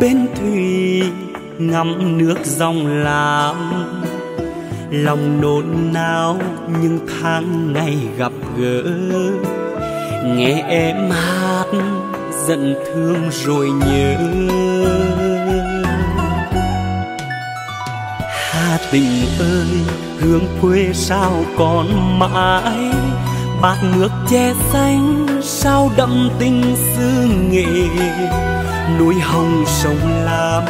bên thủy ngắm nước dòng lam lòng nôn nao những tháng ngày gặp gỡ. Nghe em hát, giận thương rồi nhớ. Hà tình ơi, hương quê sao còn mãi? Bát nước che xanh, sao đậm tình xứ nghệ núi hồng sông lam,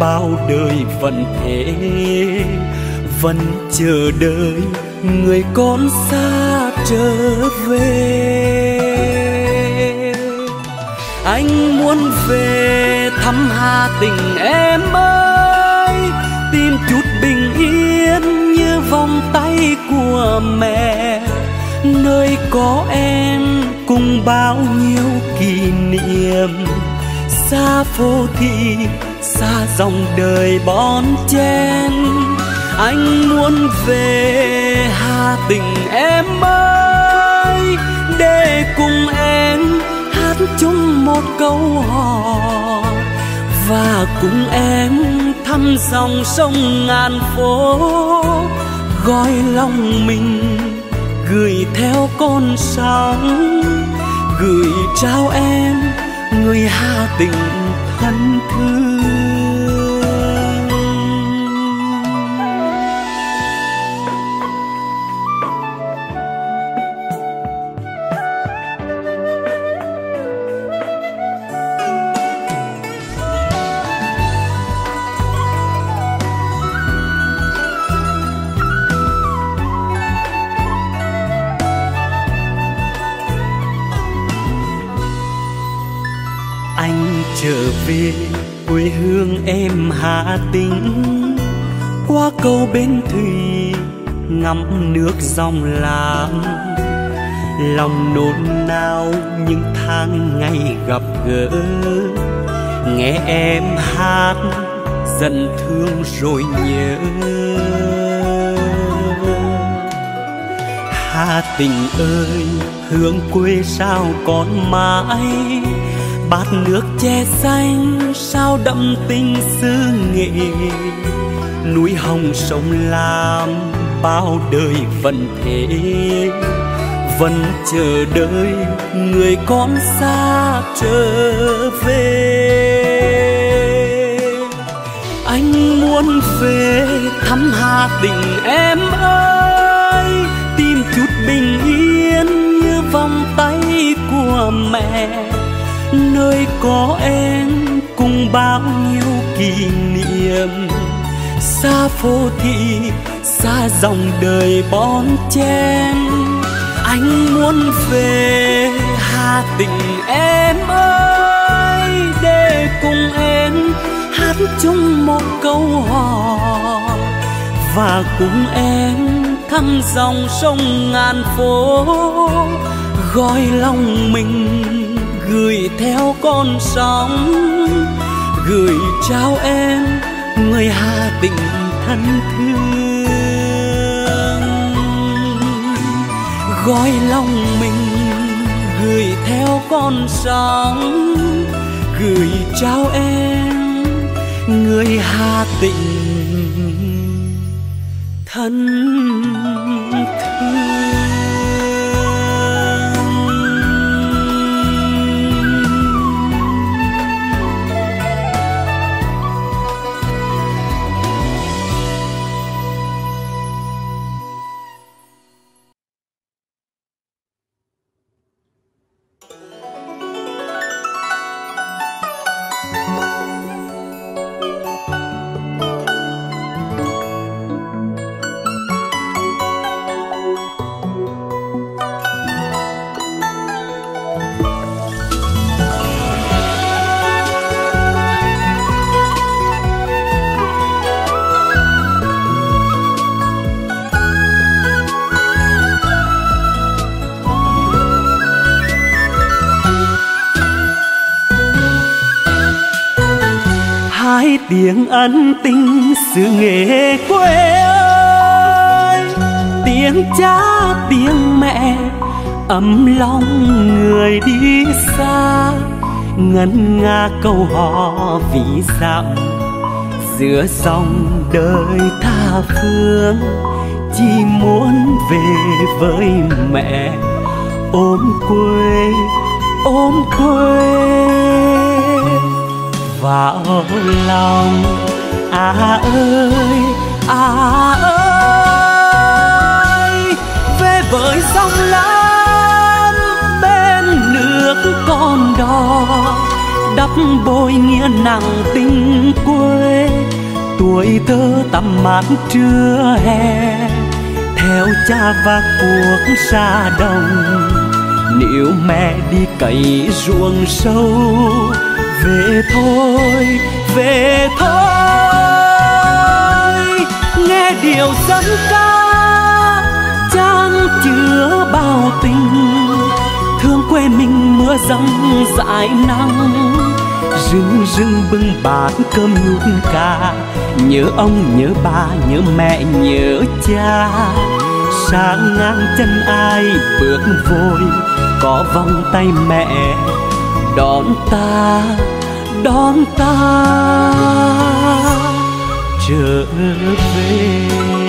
bao đời vẫn thế. Vẫn chờ đợi người con xa trở về. Anh muốn về thăm hà tình em ơi, tìm chút bình yên như vòng tay của mẹ. Nơi có em cùng bao nhiêu kỷ niệm xa phố thị xa dòng đời bon chen. Anh muốn về hà tình em ơi. Để cùng em hát chung một câu hò. Và cùng em thăm dòng sông ngàn phố. Gói lòng mình, gửi theo con sóng. Gửi trao em người hà tình bên thủy ngắm nước dòng lam lòng nôn nao những tháng ngày gặp gỡ. Nghe em hát giận thương rồi nhớ. Hà tình ơi, hương quê sao còn mãi? Bát nước che xanh, sao đậm tình xứ nghệ núi hồng sông lam, bao đời vẫn thế. Vẫn chờ đợi người con xa trở về. Anh muốn về thăm hà tình em ơi, tìm chút bình yên như vòng tay của mẹ. Nơi có em cùng bao nhiêu kỷ niệm xa phố thị, xa dòng đời bon chen. Anh muốn về hà tình em ơi, để cùng em hát chung một câu hò. Và cùng em thăm dòng sông ngàn phố gói lòng mình gửi theo con sóng. Gửi trao em, người hà tình thân thương. Gói lòng mình gửi theo con sóng, gửi trao em người hà tịnh thân. Ấm lòng người đi xa, ngân nga câu hò vì dặm. Giữa dòng đời tha phương, chỉ muốn về với mẹ. Ôm quê ôm quê. Vào lòng à ơi à ơi. Về với sông lam đắp bôi nghĩa nặng tình quê. Tuổi thơ tầm mát trưa hè, theo cha và cuộc xa đồng. Nếu mẹ đi cày ruộng sâu, về thôi về thôi. Nghe điều dân ca chan chứa bao tình quê mình mưa răng dãi nắng. Rừng rừng bưng bát cơm nhút ca nhớ ông, nhớ ba, nhớ mẹ, nhớ cha. Sáng ngang chân ai bước vội, có vòng tay mẹ đón ta đón ta. Trở về.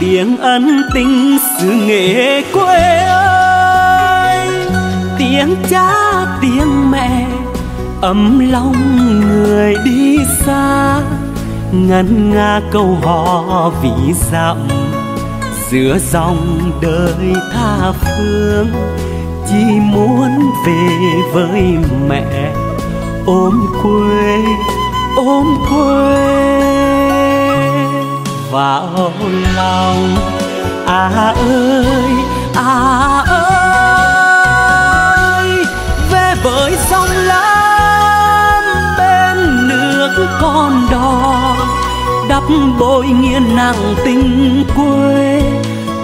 Tiếng ân tình xứ nghệ quê ơi. Tiếng cha, tiếng mẹ, ấm lòng người đi xa. Ngân nga câu hò vì dặm, giữa dòng đời tha phương. Chỉ muốn về với mẹ, ôm quê ôm quê vào lòng. À ơi à ơi, về với sông lam bên nước con đò, đắp bồi nghiêng nặng tình quê.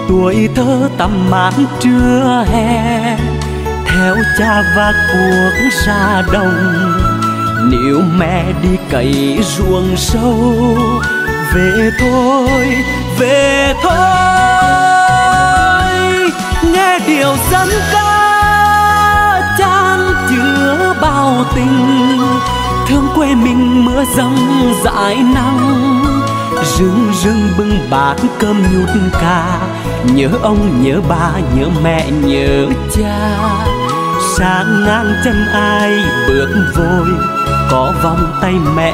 Tuổi thơ tầm mát trưa hè, theo cha và cuộc ra đồng. Nếu mẹ đi cày ruộng sâu về thôi về thôi nghe điều dân ca chan chứa bao tình, thương quê mình mưa dầm dãi nắng. Rừng rừng bưng bát cơm nhút ca, nhớ ông, nhớ ba, nhớ mẹ, nhớ cha. Sáng ngang chân ai bước vội, có vòng tay mẹ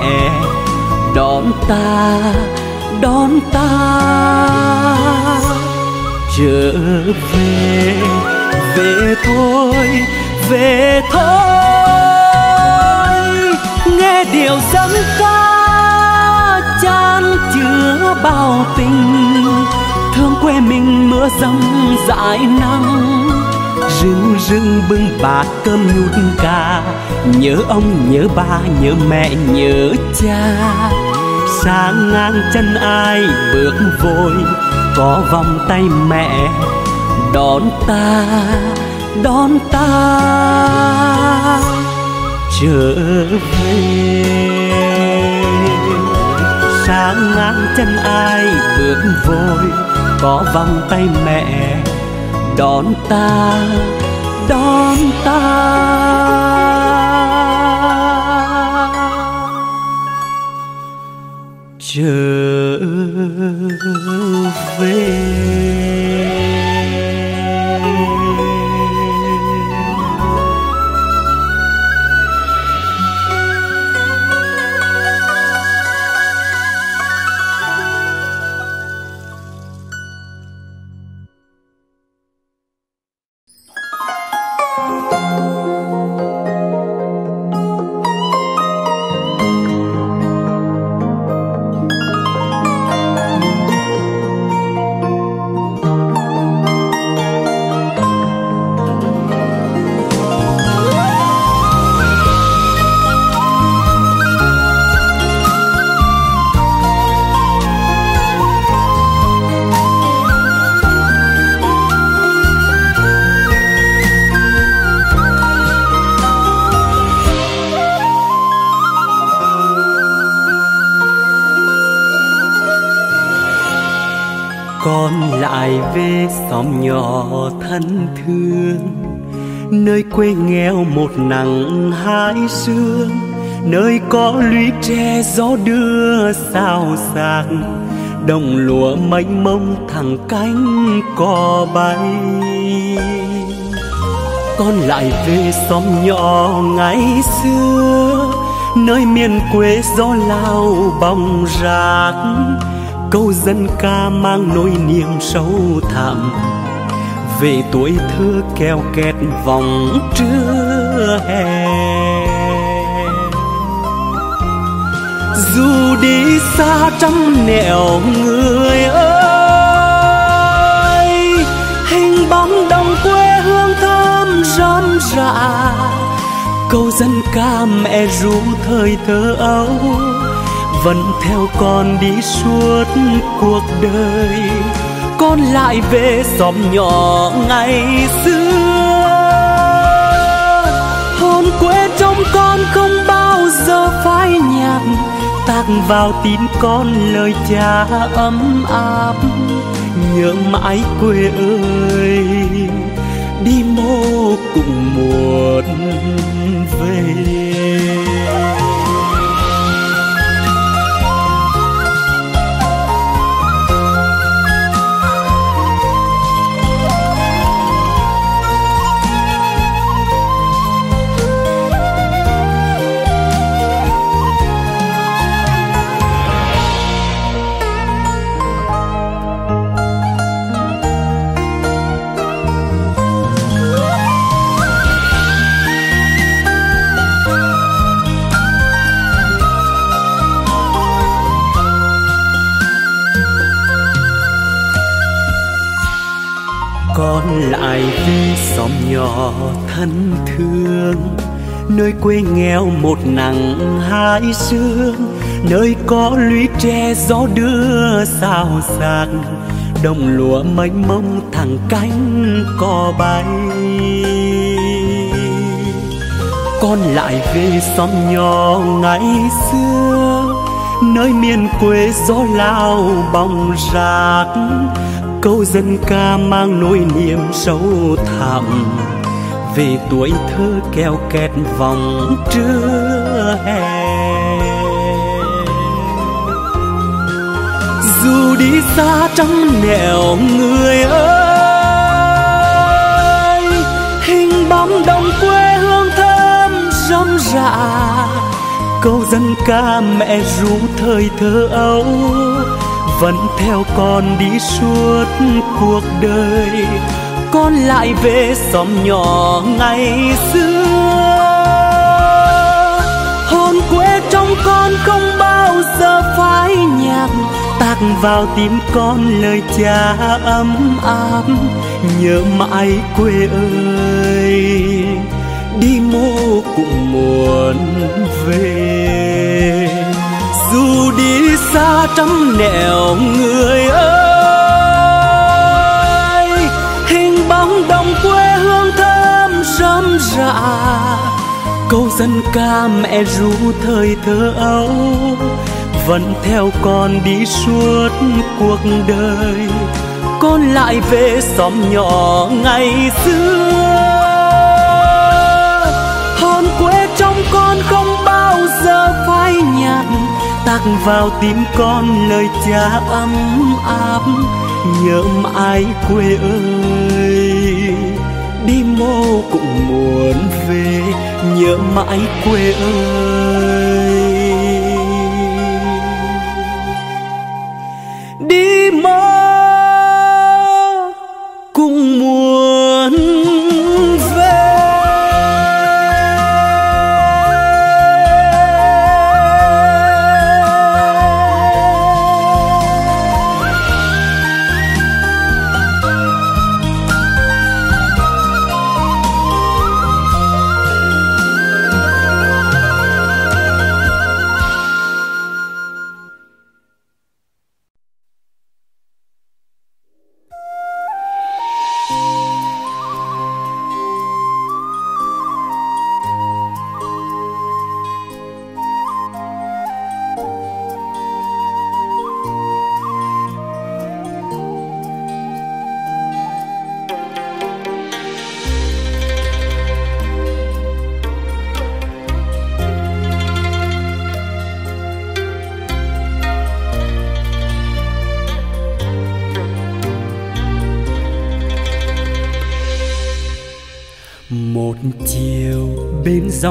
đón ta, đón ta. Trở về về thôi về thôi. Nghe điều dân ca, chan chứa bao tình. Thương quê mình mưa dầm dãi nắng. Rừng rừng bưng bát cơm nhút ca. Nhớ ông, nhớ ba, nhớ mẹ, nhớ cha xa ngang chân ai bước vội, có vòng tay mẹ đón ta đón ta. Trở về. Xa ngang chân ai bước vội, có vòng tay mẹ đón ta đón ta. Trở về. Nơi quê nghèo một nắng hai sương, nơi có lũy tre gió đưa sao sạc, đồng lúa mênh mông thẳng cánh cò bay. Con lại về xóm nhỏ ngày xưa, nơi miền quê gió lao bóng rạc, câu dân ca mang nỗi niềm sâu thẳm về tuổi thơ keo kẹt vòng trưa hè. Dù đi xa trăm nẻo người ơi, hình bóng đồng quê hương thơm râm rạ câu dân ca mẹ ru thời thơ ấu, vẫn theo con đi suốt cuộc đời con lại về xóm nhỏ ngày xưa. Hồn quê trong con không bao giờ phai nhạt tác vào tim con lời cha ấm áp. Nhớ mãi quê ơi, đi mô cùng muộn về. Lại về xóm nhỏ thân thương. Nơi quê nghèo một nắng hai sương, nơi có lũy tre gió đưa sao xạc. Đồng lúa mênh mông thẳng cánh cò bay. Con lại về xóm nhỏ ngày xưa, nơi miền quê gió lao bóng rạc câu dân ca mang nỗi niềm sâu thẳm. Về tuổi thơ keo kẹt vòng trưa hè. Dù đi xa trăm nẻo người ơi, hình bóng đồng quê hương thơm râm rạ câu dân ca mẹ ru thời thơ ấu vẫn theo con đi suốt cuộc đời. Con lại về xóm nhỏ ngày xưa. Hồn quê trong con không bao giờ phai nhạt. Tạc vào tim con lời cha ấm áp. Nhớ mãi quê ơi, đi mô cũng muốn về dù đi xa trăm nẻo người ơi, hình bóng đồng quê hương thơm râm rạ câu dân ca mẹ ru thời thơ ấu, vẫn theo con đi suốt cuộc đời. Con lại về xóm nhỏ ngày xưa. Tạc vào tim con lời cha ấm áp. Nhớ mãi quê ơi, đi mô cũng muốn về. Nhớ mãi quê ơi.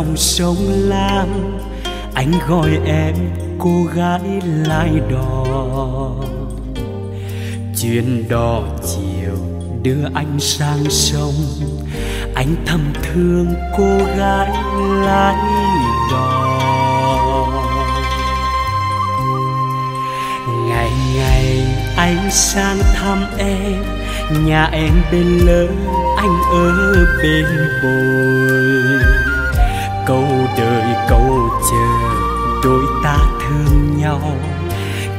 Dòng sông lam, anh gọi em cô gái lai đò. Chuyến đò chiều đưa anh sang sông, anh thầm thương cô gái lái đò. Ngày ngày anh sang thăm em, nhà em bên lớn anh ở bên bồi cầu chờ đôi ta thương nhau.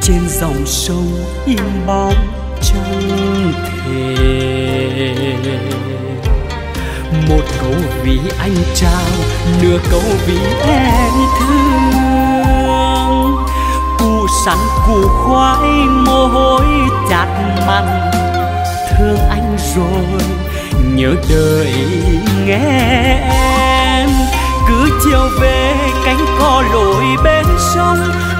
Trên dòng sông im bóng chẳng thề. Một câu vì anh trao, nửa câu vì em thương. Củ sắn, củ khoai, mồ hôi chát mặn thương anh rồi, nhớ đời nghe em chiều về, cánh cò lội bên sông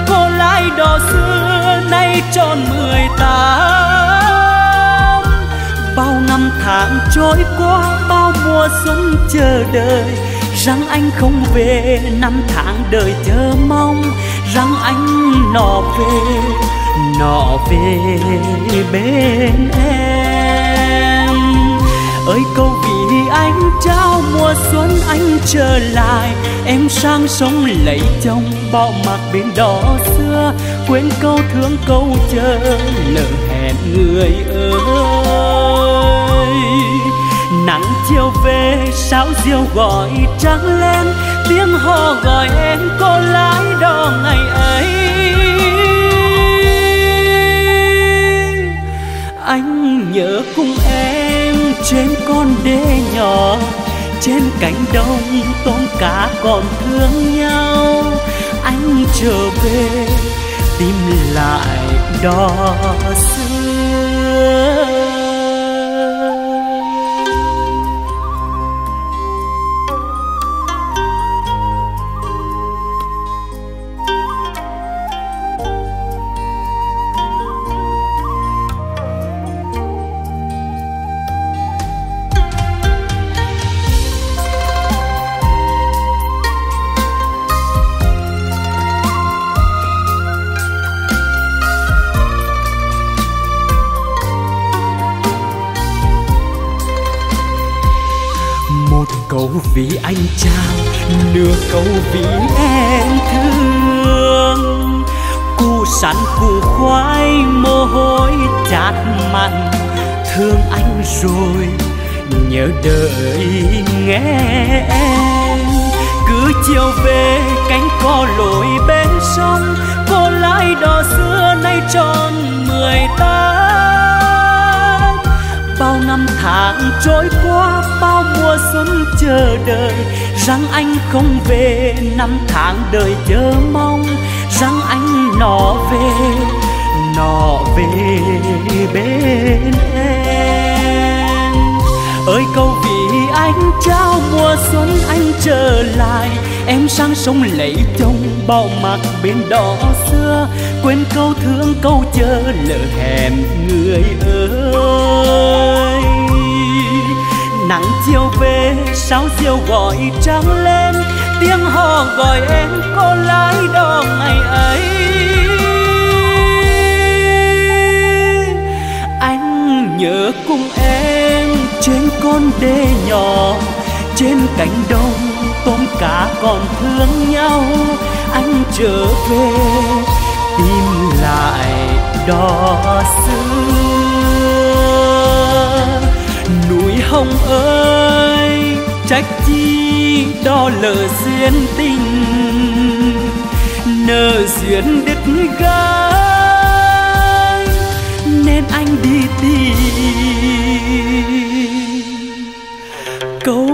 cô lái đò xưa nay tròn mười tám. Bao năm tháng trôi qua, bao mùa xuân chờ đợi, rằng anh không về, năm tháng đời chờ mong, rằng anh nọ về nọ về bên em. Ơi, câu vì anh trao mùa xuân anh trở lại. Em sang sông lấy chồng, bỏ mặc bên đó xưa. Quên câu thương, câu chờ lỡ hẹn người ơi. Nắng chiều về sao diều gọi trắng lên. Tiếng hò gọi em, cô lái đò ngày ấy. Anh nhớ cùng em trên con đê nhỏ, trên cánh đồng tôm cá còn thương nhau. Anh trở về, tìm lại đó xưa. Vì anh trao nửa câu vì em thương. Củ sắn, củ khoai, mồ hôi chát mặn. Thương anh rồi, nhớ đợi nghe em. Cứ chiều về, cánh cò lội bên sông cô lái đò xưa nay tròn mười tám năm tháng trôi qua, bao mùa xuân chờ đợi. Rằng anh không về, năm tháng đời chờ mong. Rằng anh nọ về nọ về bên em. Ơi câu vì anh trao mùa xuân anh trở lại. Em sang sông lấy chồng, bao mặc bên đó xưa quên câu thương, câu chờ lỡ hẹn người ơi. Nắng chiều về sao diều gọi trăng lên, tiếng hò gọi em cô lái đò ngày ấy. Anh nhớ cùng em trên con đê nhỏ, trên cánh đồng tôm cá còn thương nhau. Anh trở về tìm lại đó xưa. Núi hồng ơi, trách chi đó lỡ duyên tình, nợ duyên đứt gái nên anh đi tìm. Câu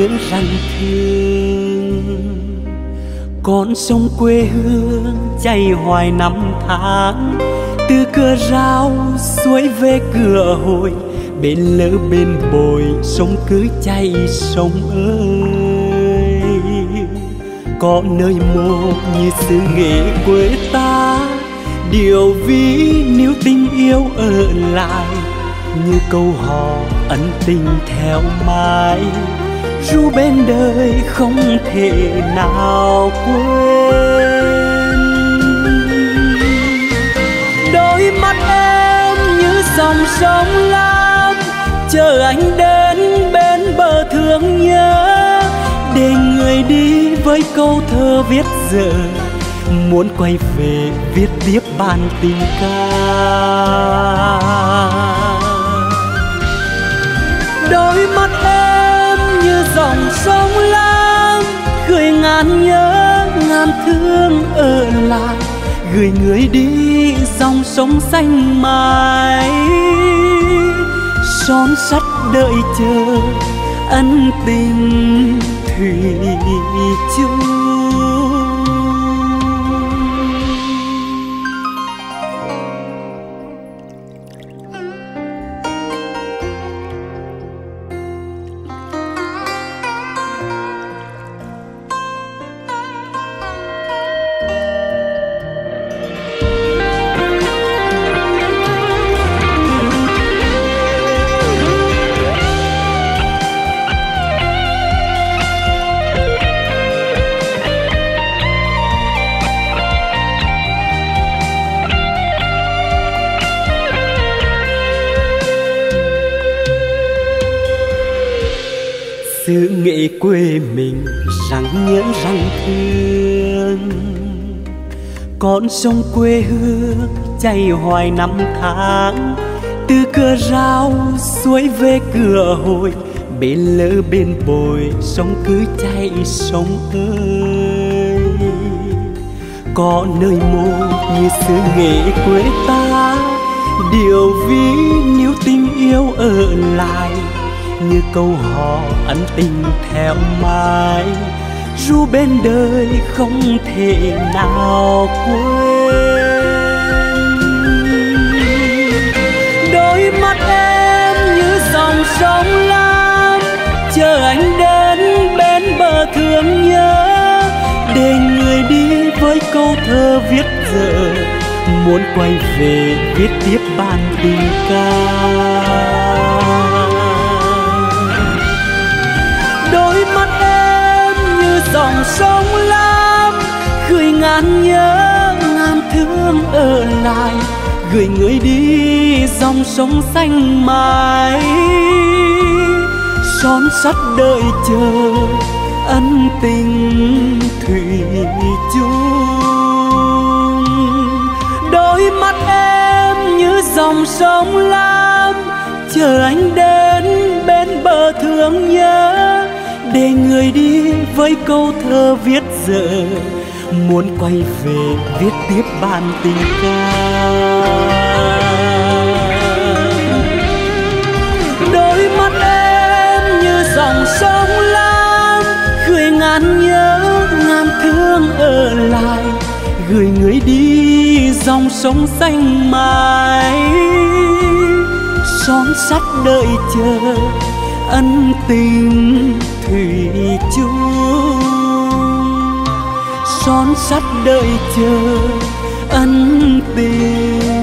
rằng rằng thương. Con sông quê hương chảy hoài năm tháng. Từ cửa rào suối về cửa hồi, bên lỡ bên bồi sông cứ chảy sông ơi. Có nơi mô như xứ nghệ quê ta, điều ví níu tình yêu ở lại. Như câu hò ân tình theo mãi ru bên đời không thể nào quên. Đôi mắt em như dòng sông lam, chờ anh đến bên bờ thương nhớ. Để người đi với câu thơ viết giờ muốn quay về viết tiếp bản tình ca. Đôi mắt sông lam gửi ngàn nhớ, ngàn thương ở lại, gửi người đi dòng sông xanh mãi. Son sắt đợi chờ ân tình thủy chung. Sự nghĩ quê mình rằng nhớ rằng thương. Con sông quê hương chảy hoài năm tháng. Từ cửa rau suối về cửa hồi bên lỡ bên bồi sông cứ chảy sông ơi. Có nơi mô như xứ nghệ quê ta, điều ví níu tình yêu ở lại như câu hò ân tình theo mãi. Ru bên đời không thể nào quên. Đôi mắt em như dòng sông lam, chờ anh đến bên bờ thương nhớ. Để người đi với câu thơ viết giờ muốn quay về viết tiếp bản tình ca. dòng sông lam, gửi ngàn nhớ, ngàn thương ở lại, gửi người đi dòng sông xanh mãi. Son sắt đợi chờ, ân tình thủy chung. Đôi mắt em như dòng sông lam, chờ anh đến bên bờ thương nhớ để người đi với câu thơ viết giờ muốn quay về viết tiếp bản tình ca. Đôi mắt em như dòng sông lam, gửi ngàn nhớ, ngàn thương ở lại, gửi người đi dòng sông xanh mãi. Son sắt đợi chờ ân tình thủy chung. Son sắt đợi chờ ân tình.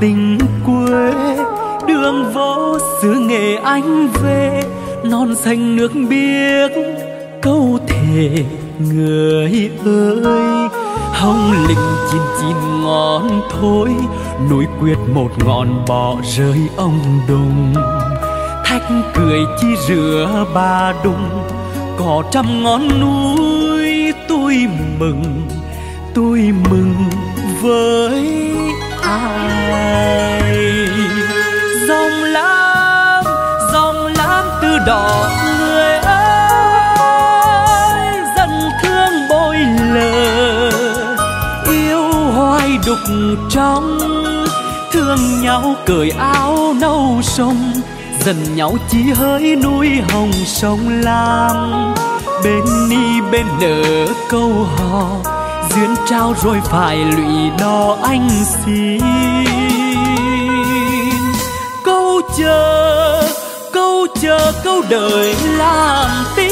Tình quê, đường vô xứ nghệ anh về, non xanh nước biếc, câu thề người ơi. Hồng linh chín chín ngọn thôi núi quyết một ngọn bỏ rơi ông đùng. Thách cười chi rửa ba đùng, có trăm ngọn núi, tôi mừng tôi mừng với đỏ người ơi dần thương bôi lờ, yêu hoài đục trong, thương nhau cởi áo nâu sông, dần nhau chỉ hỡi núi hồng sông lam. Bên ni bên nở câu hò, duyên trao rồi phải lụy đò anh xin. Câu chờ chờ câu đời làm tin.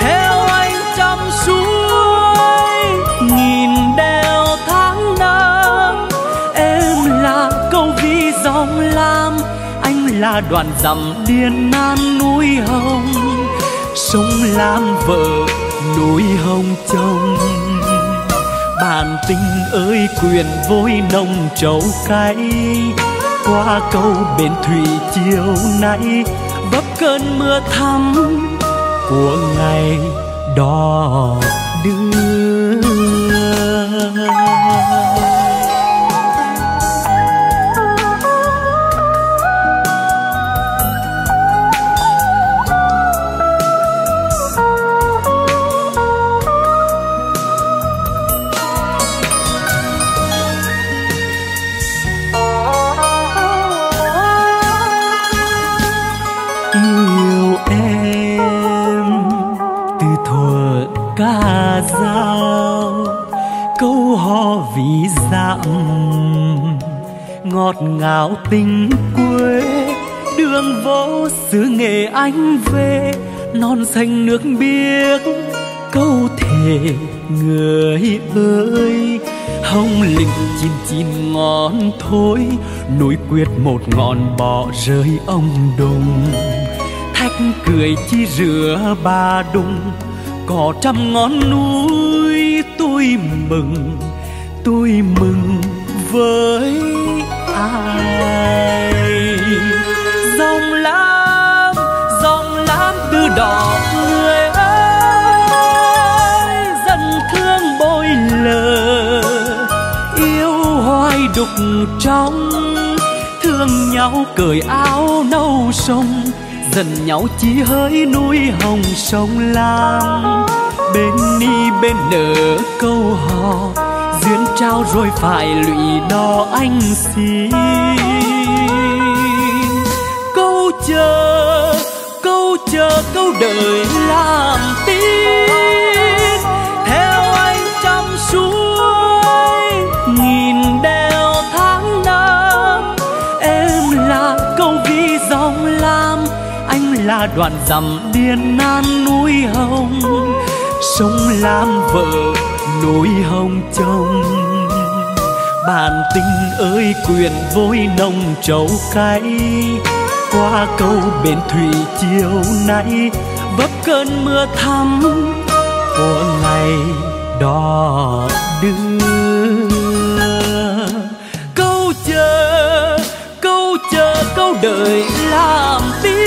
Theo anh trăm suối, nghìn đèo tháng năm, em là câu vi dòng lam, anh là đoàn dặm điên nan núi hồng. Sông lam vợ, núi hồng chồng. Bàn tình ơi, quyền vôi nồng trầu cay qua câu bên thủy chiều nay vấp cơn mưa thắm của ngày đò đưa. Ví dặm. Ngọt ngào tình quê, đường vô xứ nghệ anh về, non xanh nước biếc, câu thề người ơi. Hồng linh chín chín ngọn thôi, núi quyết một ngọn bỏ rơi ông đùng. Thách cười chi rửa ba đùng, có trăm ngọn núi tôi mừng tôi mừng với ai? Dòng lam dòng lam từ đỏ người ơi. Dần thương bôi lờ, yêu hoài đục trong. Thương nhau cởi áo nâu sông, dần nhau chỉ hỡi núi hồng sông lam. Bên ni bên nở câu hò duyên trao rồi phải lụy đo anh xin câu chờ câu chờ, câu đời làm tin. Theo anh trăm suối, nghìn đèo tháng năm. Em là câu vi dòng lam, anh là đoàn dằm điên nan núi hồng. Sông lam vợ núi hồng chồng bàn tình ơi, quyền vôi nồng trầu cay. Qua câu bến thủy chiều nay, vấp cơn mưa thắm của ngày đò đưa. Câu chờ câu chờ, câu đời làm tin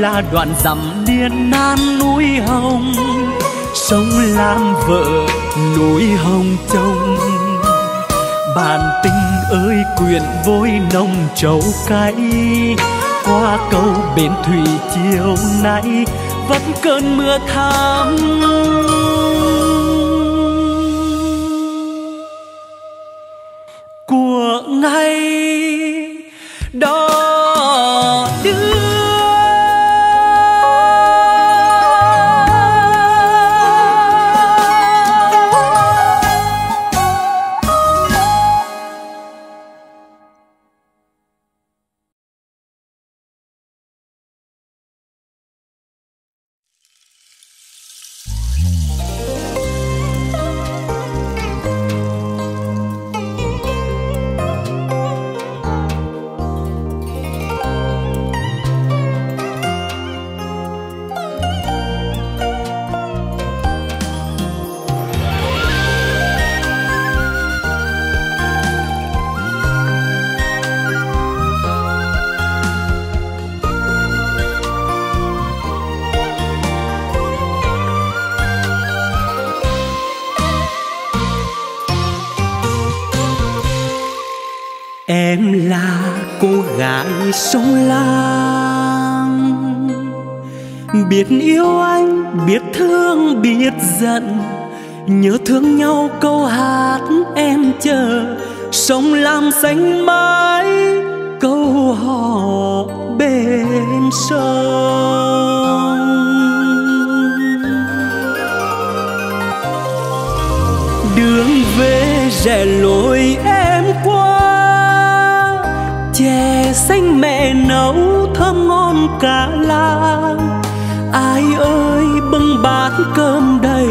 là đoạn dặm điên nan núi hồng. Sông lam vợ núi hồng chồng bàn tình ơi quyện vôi nồng trầu cay. Qua câu bến thủy chiều nay, vẫn cơn mưa thắm. Yêu anh biết thương biết giận. Nhớ thương nhau câu hát em chờ. Sông lam xanh mãi, câu hò bên sông. Đường về rẽ lối em qua. Chè xanh mẹ nấu thơm ngon cả làng ơi bưng bát cơm đầy.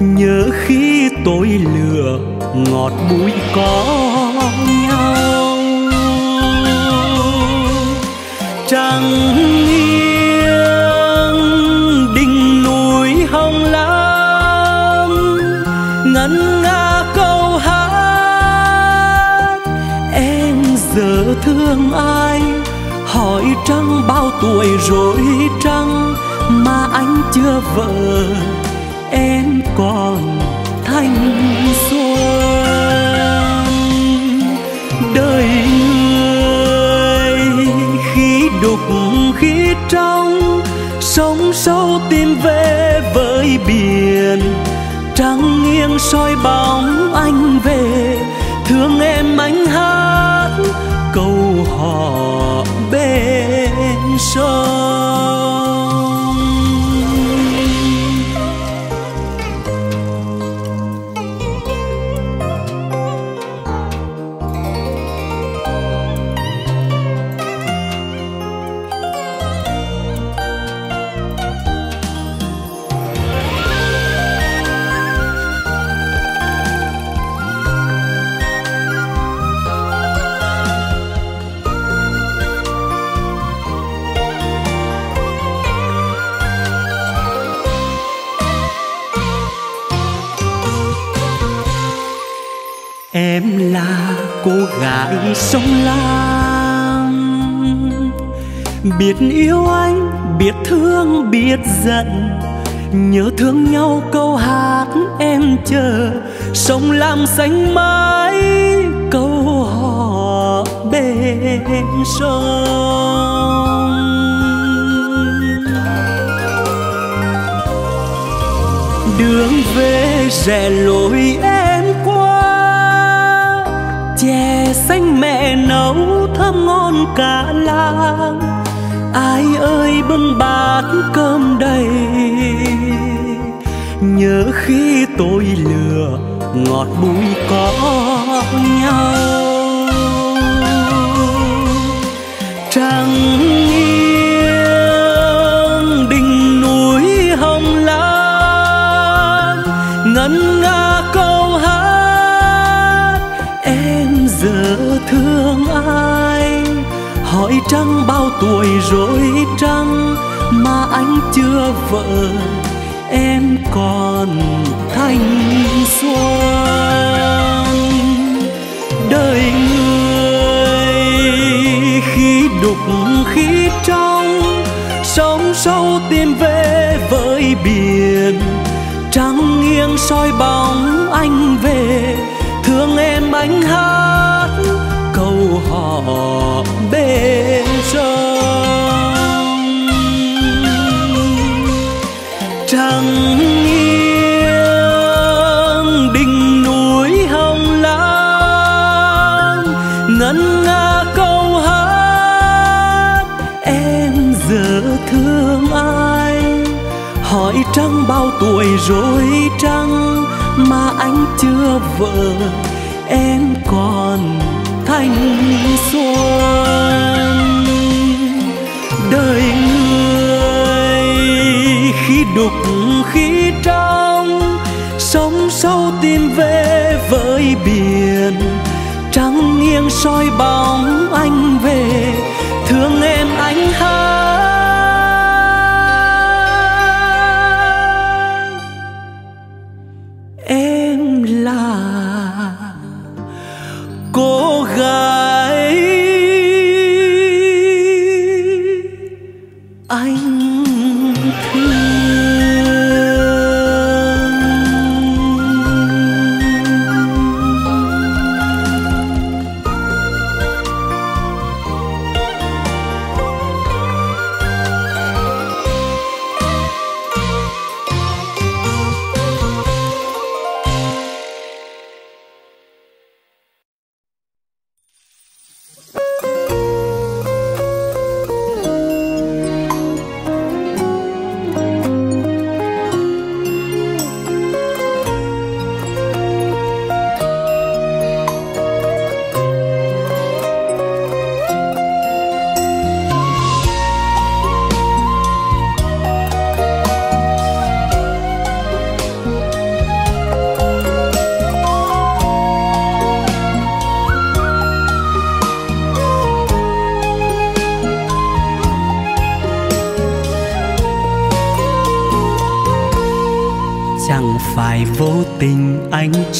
Nhớ khi tôi lừa ngọt bụi có nhau. Chẳng tuổi rồi trăng mà anh chưa vợ, em còn thanh xuân. Đời người khi đục khi trong, sống sâu tìm về với biển. Trăng nghiêng soi bóng anh về, thương em anh hát câu hò bên sông gái sông lam. Biết yêu anh, biết thương, biết giận, nhớ thương nhau câu hát em chờ. Sông lam xanh mãi, câu hò bên sông. Đường về rẽ lối em qua xanh mẹ nấu thơm ngon cả làng. Ai ơi, bưng bát cơm đầy. Nhớ khi tôi lừa, ngọt bùi có nhau. Tuổi rối trăng mà anh chưa vợ, em còn thanh xuân. Đời người khi đục khi trong sóng sâu tìm về với biển. Trăng nghiêng soi bóng anh về, thương em anh hát câu hò bên. Trăng nghiêng, đỉnh núi hồng lam ngân nga câu hát. Em giờ thương ai? Hỏi trăng bao tuổi rồi trăng mà anh chưa vợ? Em còn thanh xuân. Đời khi trong sóng sâu tìm về với biển, trắng nghiêng soi bóng anh về, thương em anh hát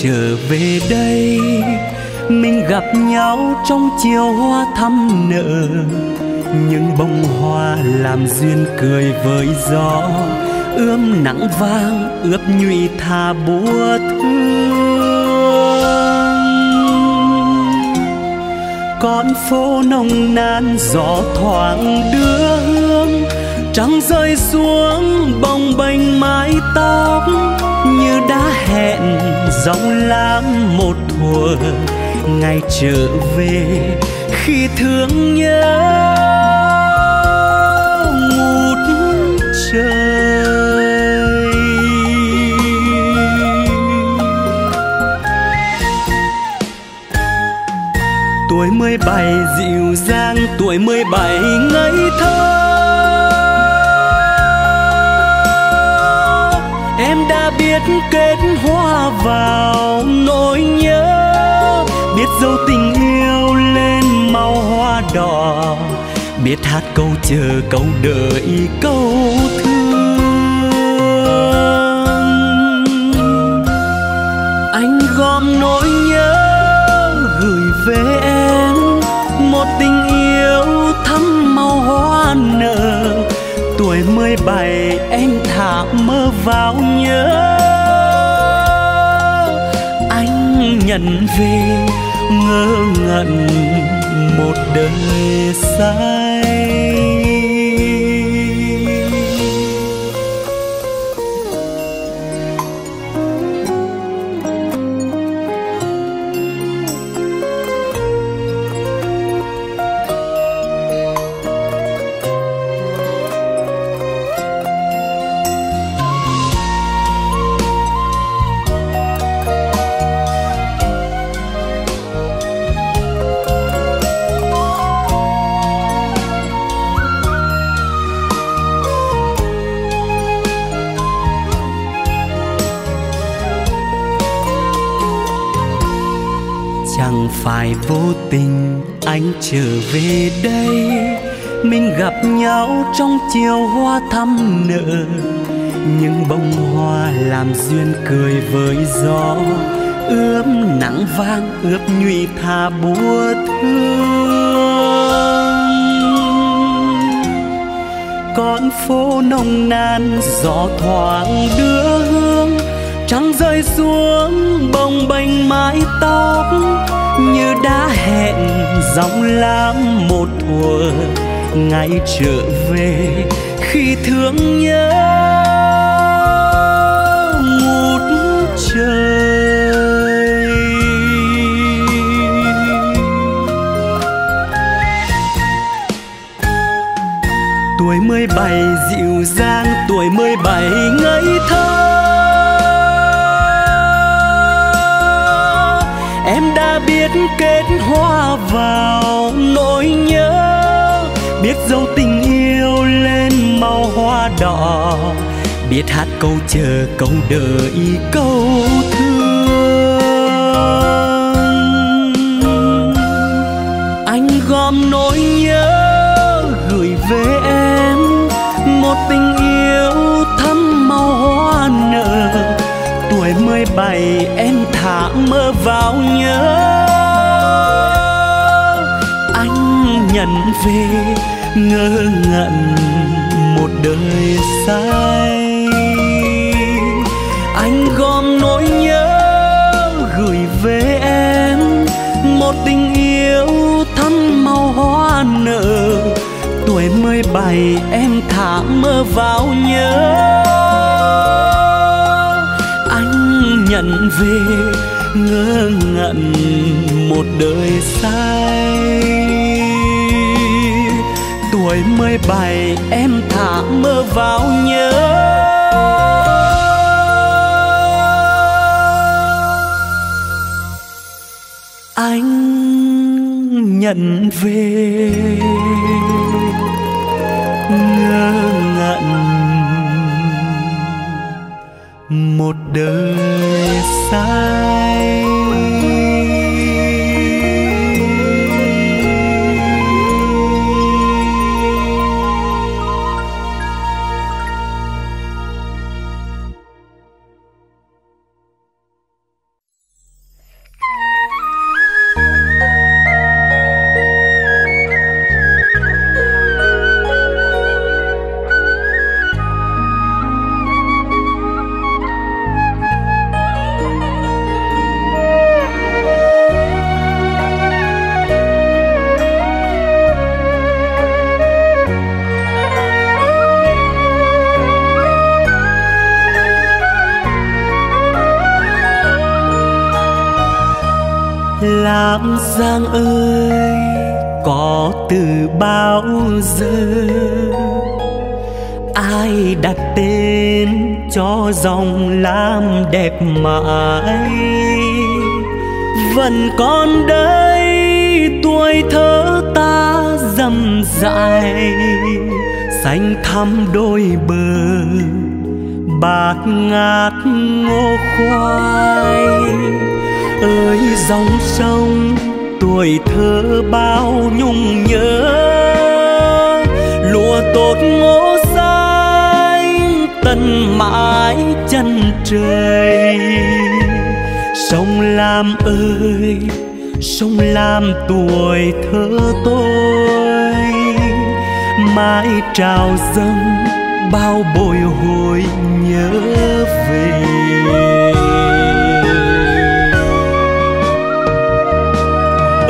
trở về đây. Mình gặp nhau trong chiều hoa thăm nở, những bông hoa làm duyên cười với gió. Ươm nắng vang, ướp nhụy thà búa thương. Con phố nồng nàn, gió thoảng đưa hương trăng rơi xuống, bồng bềnh mái tóc, như đã hẹn dòng lam một thuở. Ngày trở về, khi thương nhớ ngút trời. Tuổi mười bảy dịu dàng, tuổi mười bảy ngây thơ. Biết kết hoa vào nỗi nhớ, biết dấu tình yêu lên màu hoa đỏ, biết hát câu chờ câu đợi câu thương. Anh gom nỗi nhớ gửi về em, một tình yêu thắm màu hoa nở tuổi mười bảy, em thả mơ vào nhớ. Anh nhận về, ngơ ngẩn một đời xa. Phải vô tình anh trở về đây. Mình gặp nhau trong chiều hoa thăm nở. Những bông hoa làm duyên cười với gió. Ướm nắng vang, ướp nhụy tha búa thương. Con phố nồng nàn, gió thoảng đưa hương. Trăng rơi xuống, bồng bềnh mái tóc như đã hẹn dòng lam một thuở, ngày trở về khi thương nhớ ngút trời. Tuổi mười bảy dịu dàng, tuổi mười bảy ngây thơ. Kết hoa vào nỗi nhớ. Biết dấu tình yêu lên màu hoa đỏ. Biết hát câu chờ, câu đợi, câu thương. Anh gom nỗi nhớ, gửi về em một tình yêu thắm màu hoa nở. Tuổi mười bảy, em thả mơ vào nhớ. Nhận về ngơ ngẩn một đời say. Anh gom nỗi nhớ gửi về em, một tình yêu thắm màu hoa nở. Tuổi mười bảy, em thả mơ vào nhớ. Anh nhận về ngơ ngẩn một đời say tuổi mười bảy, em thả mơ vào nhớ. Anh nhận về, ngơ ngẩn một đời say Lam Giang ơi, có từ bao giờ? Ai đặt tên cho dòng lam đẹp mãi vẫn còn đây, tuổi thơ ta dầm dại, xanh thắm đôi bờ bạt ngát ngô khoai ơi, dòng sông tuổi thơ bao nhung nhớ. Lúa tốt ngô xanh, tận mãi chân trời. Sông lam ơi, sông lam tuổi thơ tôi. Mãi trào dâng, bao bồi hồi nhớ về.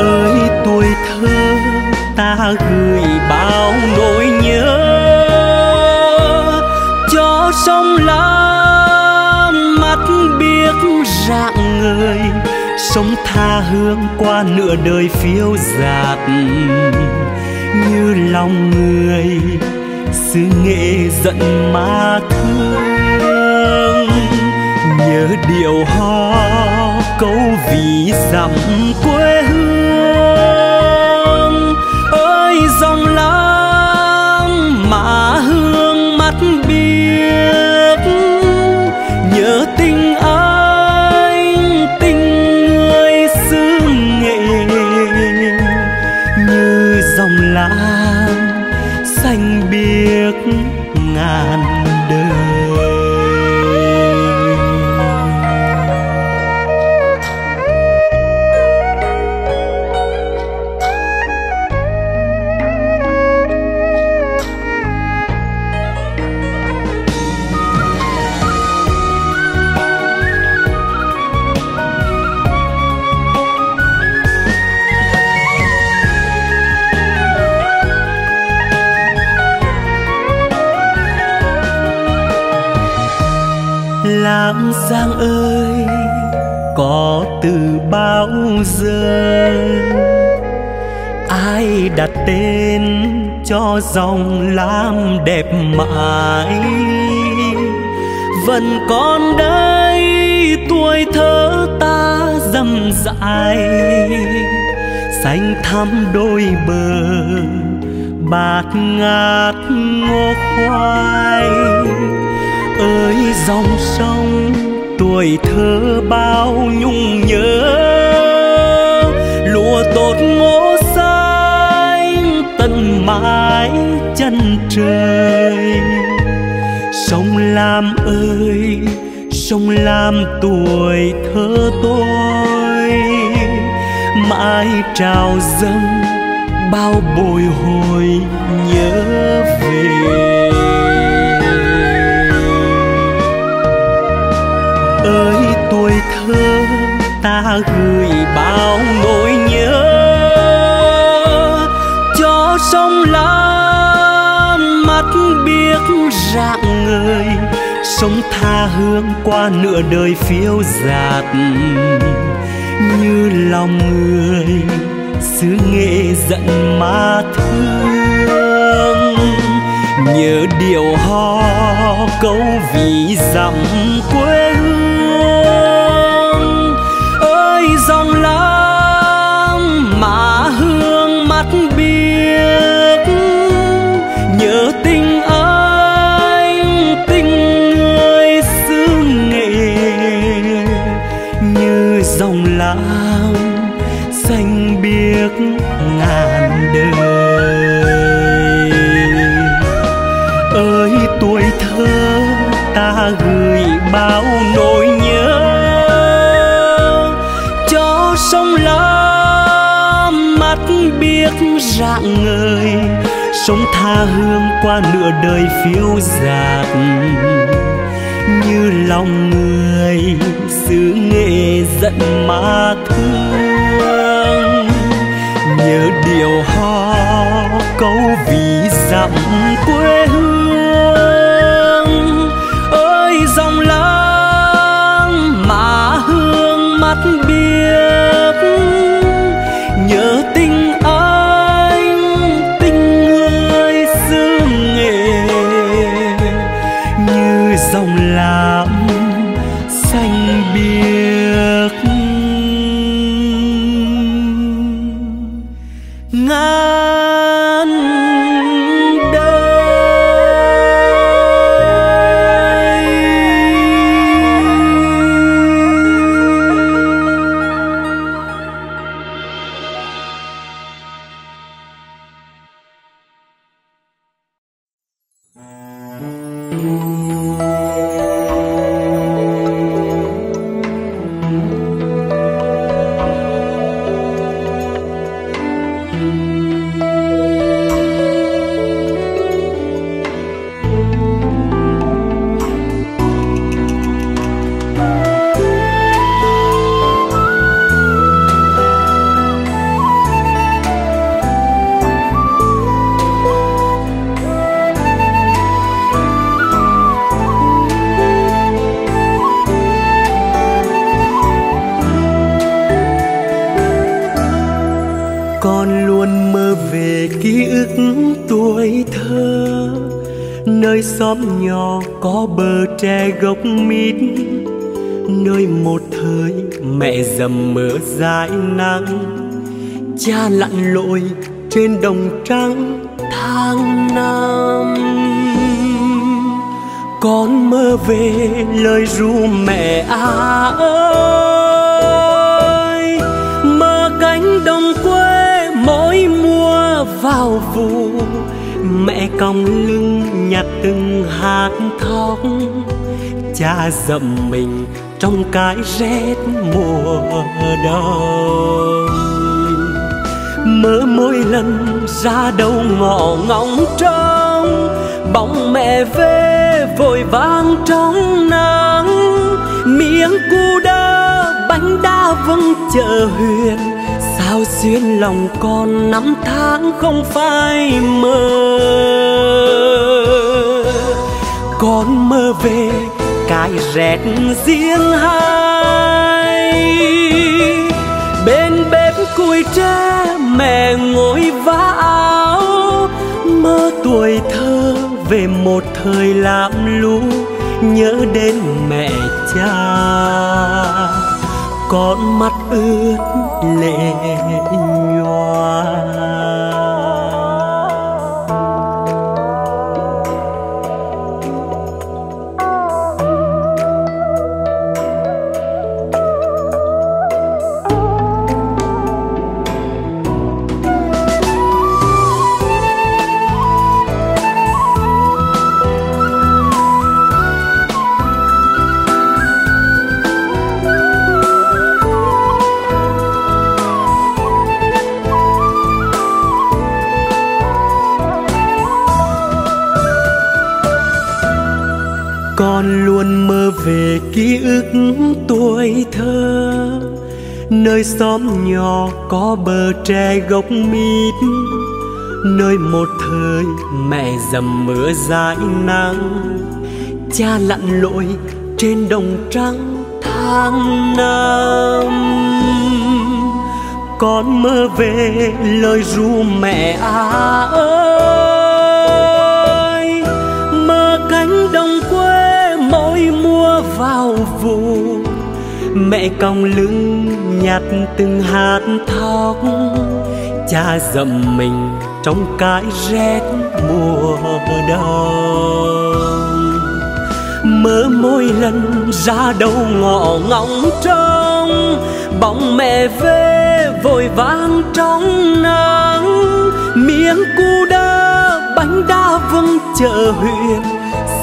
Ơi, tuổi thơ ta gửi bao nỗi nhớ cho sông lam, mắt biếc rạng người sống tha hương qua nửa đời phiêu dạt. Như lòng người, xứ nghệ giận ma thương. Nhớ điệu ho, câu vì dặm quê hương. Đặt tên cho dòng lam đẹp mãi. Vẫn còn đây tuổi thơ ta dầm dại, xanh thắm đôi bờ bạt ngát ngô khoai. Ơi, dòng sông tuổi thơ bao nhung nhớ lúa tốt ngô xanh mãi chân trời. Sông lam ơi, sông lam tuổi thơ tôi, mãi trào dâng bao bồi hồi nhớ về. Ơi, tuổi thơ ta gửi bao nỗi nhớ sông lá, mắt biếc rạng người sống tha hương qua nửa đời phiêu dạt như lòng người, xứ nghệ giận ma thương. Nhớ điệu ho, câu vì dặm quê hương. Sống tha hương qua nửa đời phiêu dạt như lòng người, xứ nghệ giận mà thương. Nhớ điệu ho câu vì dặm quê hương. Gốc mít, nơi một thời mẹ dầm mưa dãi nắng. Cha lặn lội trên đồng trắng tháng năm. Con mơ về lời ru mẹ à ơi. Mơ cánh đồng quê mỗi mùa vào vụ, mẹ còng lưng nhặt từng hạt thóc cha dậm mình trong cái rét mùa đông. Mơ mỗi lần ra đầu ngõ ngóng trông, bóng mẹ về vội vang trong nắng. Miếng cu đơ bánh đa vâng chợ huyền, sao xuyên lòng con năm tháng không phai mơ con mơ về cái rét riêng hai. Bên bếp củi tre mẹ ngồi vá áo, mơ tuổi thơ về một thời làm lũ nhớ đến mẹ cha. Con mắt ướt lệ xóm nhỏ có bờ tre gốc mít, nơi một thời mẹ dầm mưa dãi nắng. Cha lặn lội trên đồng trắng tháng năm. Con mơ về lời ru mẹ à ơi. Mơ cánh đồng quê mỗi mùa vào vụ, mẹ còng lưng nhặt từng hạt thóc. Cha dậm mình trong cái rét mùa đông. Mơ mỗi lần ra đầu ngõ ngóng trông. Bóng mẹ về vội vang trong nắng. Miếng cu đơ bánh đa vâng chợ huyện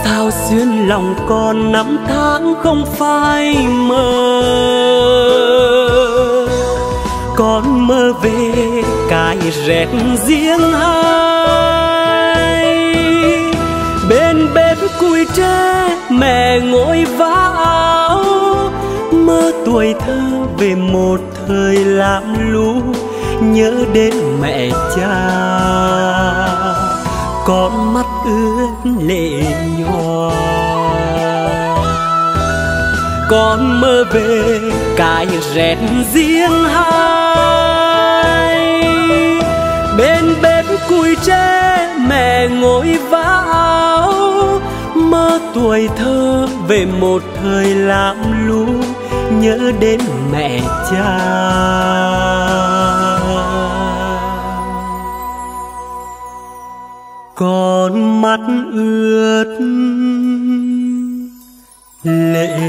sao xuyên lòng con năm tháng không phai mơ con mơ về cái rét riêng hai bên bếp củi tre, mẹ ngồi vá áo. Mơ tuổi thơ về một thời làm lũ, nhớ đến mẹ cha. Con mắt ướt lệ nhòa. Con mơ về cái rét riêng hai tuổi trẻ mẹ ngồi vá áo mơ tuổi thơ về một thời làm lũ, nhớ đến mẹ cha. Con mắt ướt lệ.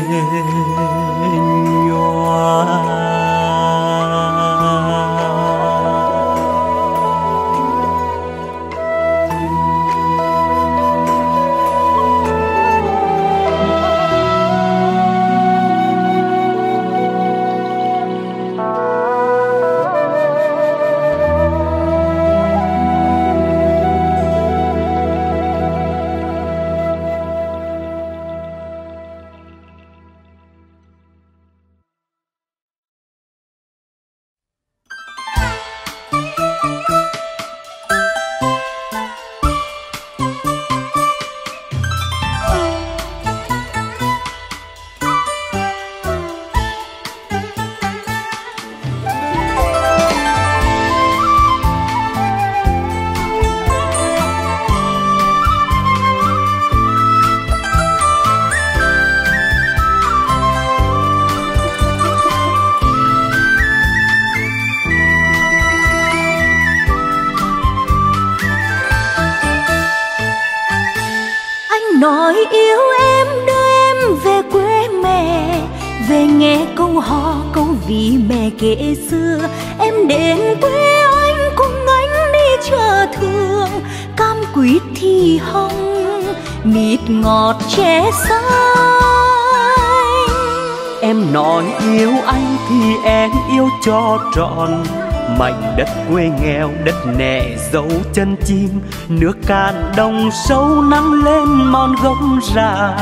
Xưa, em đến quê anh cùng anh đi chờ thương cam quýt thì hồng, mịt ngọt che xanh. Em nói yêu anh thì em yêu cho trọn. Mảnh đất quê nghèo, đất nẻ dấu chân chim. Nước cạn đồng sâu nắng lên mòn gốc già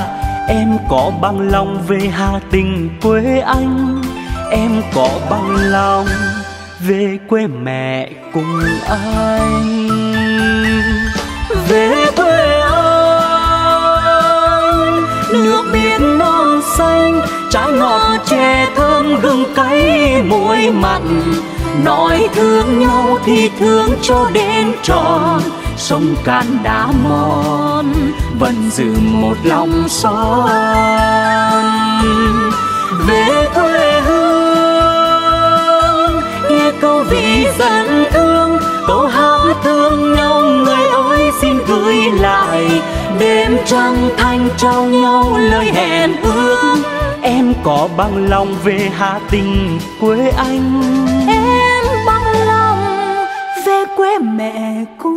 em có bằng lòng về hà tình quê anh em có bằng lòng về quê mẹ cùng anh. Về quê anh, nước biển non xanh, trái ngọt chè thơm gừng cay muối mặn. Nói thương nhau thì thương cho đến tròn, sông cạn đá mòn vẫn giữ một lòng son. Về quê câu vị dẫn thương câu hát thương nhau người ơi xin gửi lại. Đêm trăng thanh trao nhau lời hẹn ước. Em có bằng lòng về hà tình quê anh. Em bằng lòng về quê mẹ cùng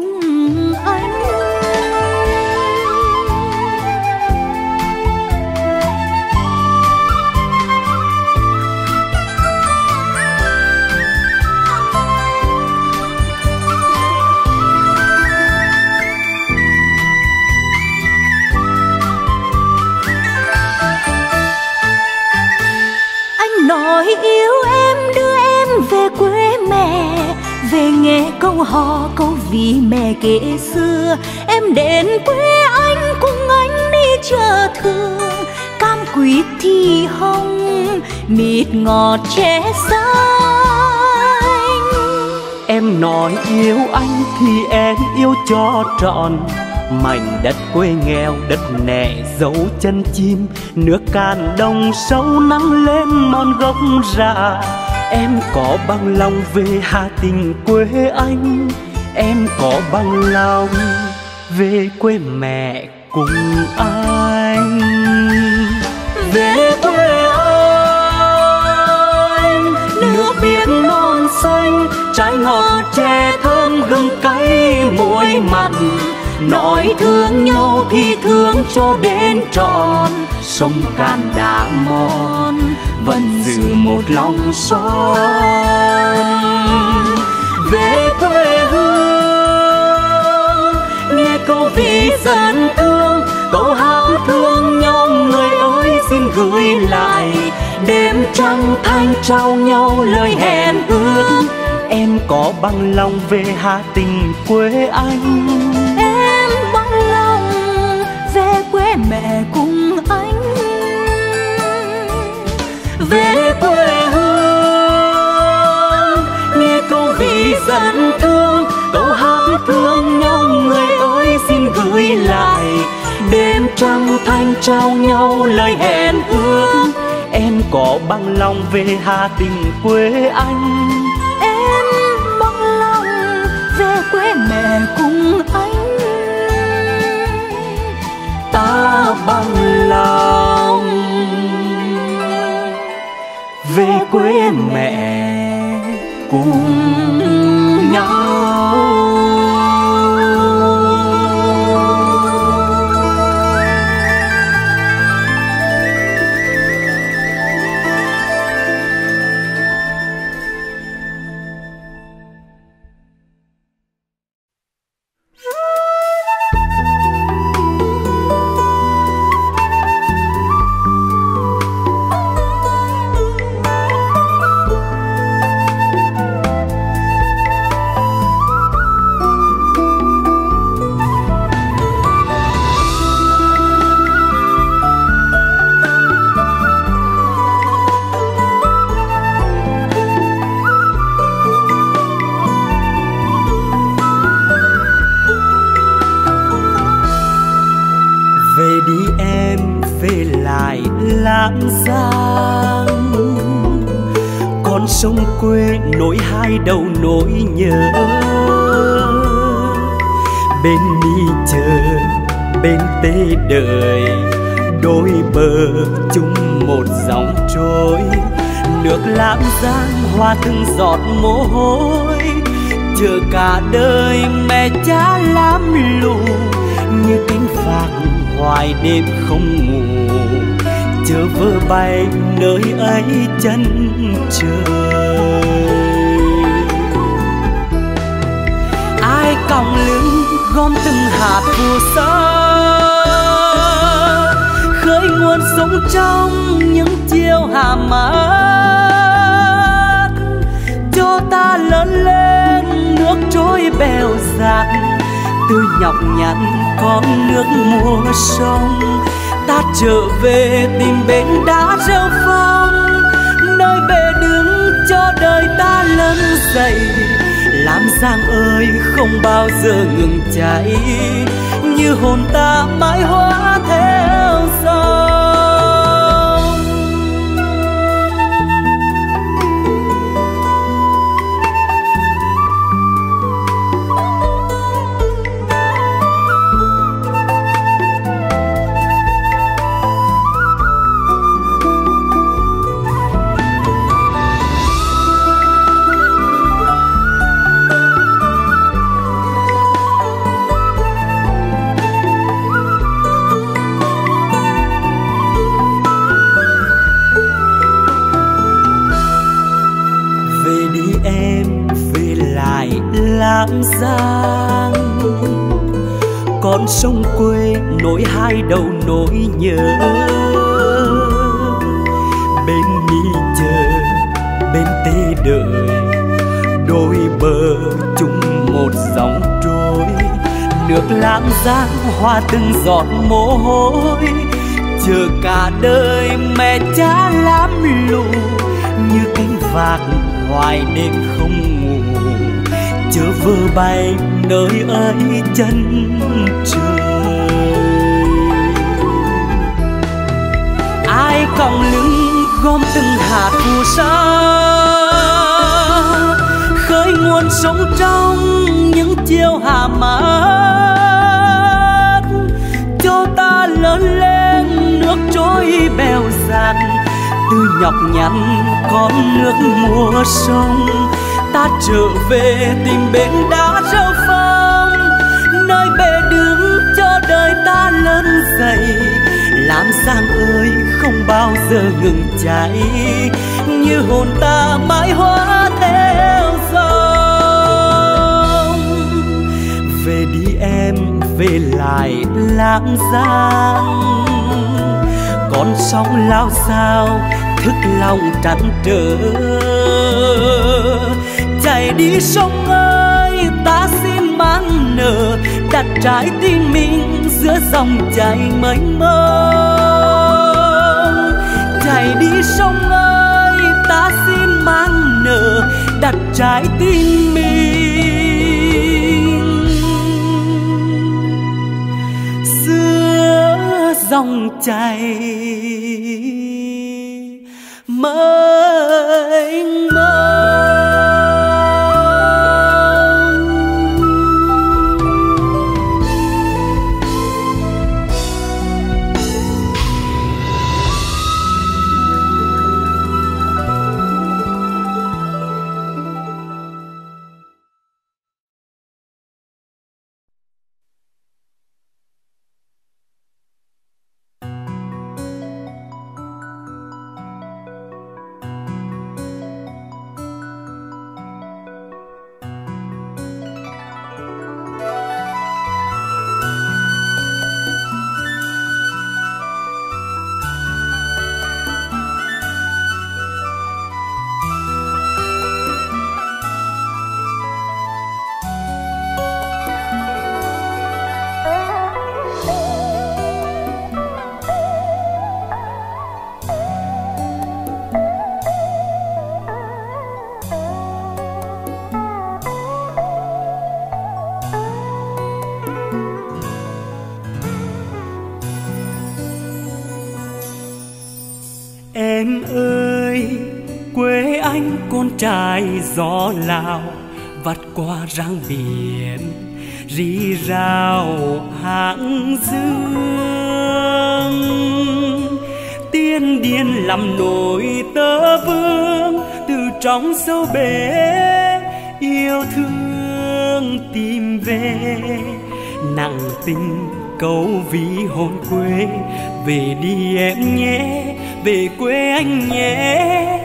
câu hò, câu vì mẹ kể xưa. Em đến quê anh cùng anh đi chờ thương cam quýt thì hồng, mịt ngọt che xanh. Em nói yêu anh thì em yêu cho trọn. Mảnh đất quê nghèo, đất nẻ dấu chân chim. Nước cạn đồng sâu nắng lên mòn gốc già em có bằng lòng về hà tình quê anh. Em có bằng lòng về quê mẹ cùng anh. Về quê anh, nước biển non xanh, trái ngọt tre thơm gừng cay muối mặn. Nói thương nhau thì thương cho đến trọn, sông cạn đã mòn vẫn giữ một lòng son. Về quê hương, nghe câu ví dân thương, câu hát thương nhau, người ơi xin gửi lại. Đêm trăng thanh trao nhau lời hẹn ước. Em có bằng lòng về hà tình quê anh. Em bằng lòng về quê mẹ cùng về quê hương. Nghe câu ví dân thương, câu hát thương nhau, người ơi xin gửi lại. Đêm trăng thanh trao nhau lời hẹn ước. Em có bằng lòng về hà tình quê anh. Em bằng lòng về quê mẹ cùng anh. Ta bằng lòng về quê mẹ cùng nhau. Nhọc nhằn con nước mùa sông ta trở về tìm bến đá rêu phong, nơi bề đứng cho đời ta lớn dậy làm giang ơi, không bao giờ ngừng cháy như hồn ta mãi hóa thế. Bay nơi ấy chân trời. Ai còng lưng gom từng hạt phù sa khơi nguồn sống trong những chiều hà mát. Cho ta lớn lên nước trôi bèo dạt, từ nhọc nhằn con nước mùa sông. Ta trở về tìm bến đá đây làm giang ơi, không bao giờ ngừng cháy như hồn ta mãi hóa theo dòng. Về đi em, về lại lãng giang. Con sóng lao sao thức lòng trăn trở. Chạy đi sông ơi, ta xin mang nở đặt trái tim mình giữa dòng chảy mênh mông. Chảy đi sông ơi, ta xin mang nở đặt trái tim mình. Giữa dòng chảy trái trai gió lao vắt qua răng biển, rì rào hãng dương. Tiên điên làm nổi tơ vương, từ trong sâu bể yêu thương tìm về. Nặng tình câu ví hồn quê, về đi em nhé, về quê anh nhé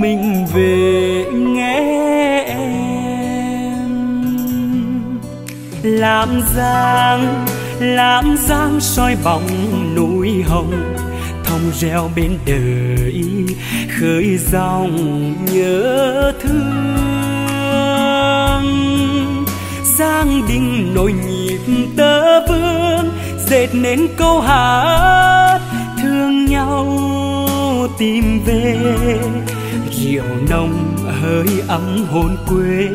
mình về nghe em. Làm giang làm giang soi bóng núi hồng thông reo bên đời, khơi dòng nhớ thương. Giang đình nổi nhịp tơ vương, dệt nên câu hát, thương nhau tìm về chiều nồng hơi ấm hồn quê,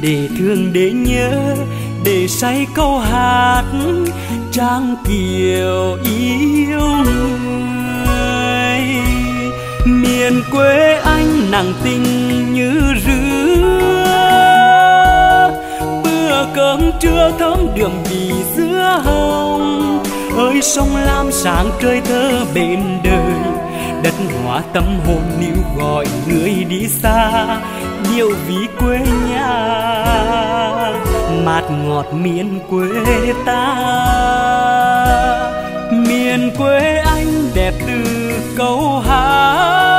để thương để nhớ, để say câu hát trang kiều yêu người. Miền quê anh nặng tình như rứa, bữa cơm trưa thơm đường bì dứa hồng. Ơi sông lam sáng trời thơ bên đời đất hóa tâm hồn níu gọi người đi xa, điệu ví quê nhà. Mạt ngọt miền quê ta, miền quê anh đẹp từ câu hát.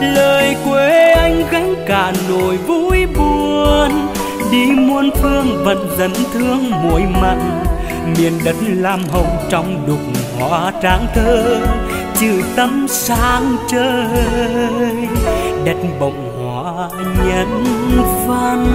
Lời quê anh gánh cả nỗi vui buồn, đi muôn phương vẫn dẫn thương muối mặn. Miền đất lam hồng trong đục hoa tráng thơ chữ tâm sáng trời đất bồng hoa nhân văn.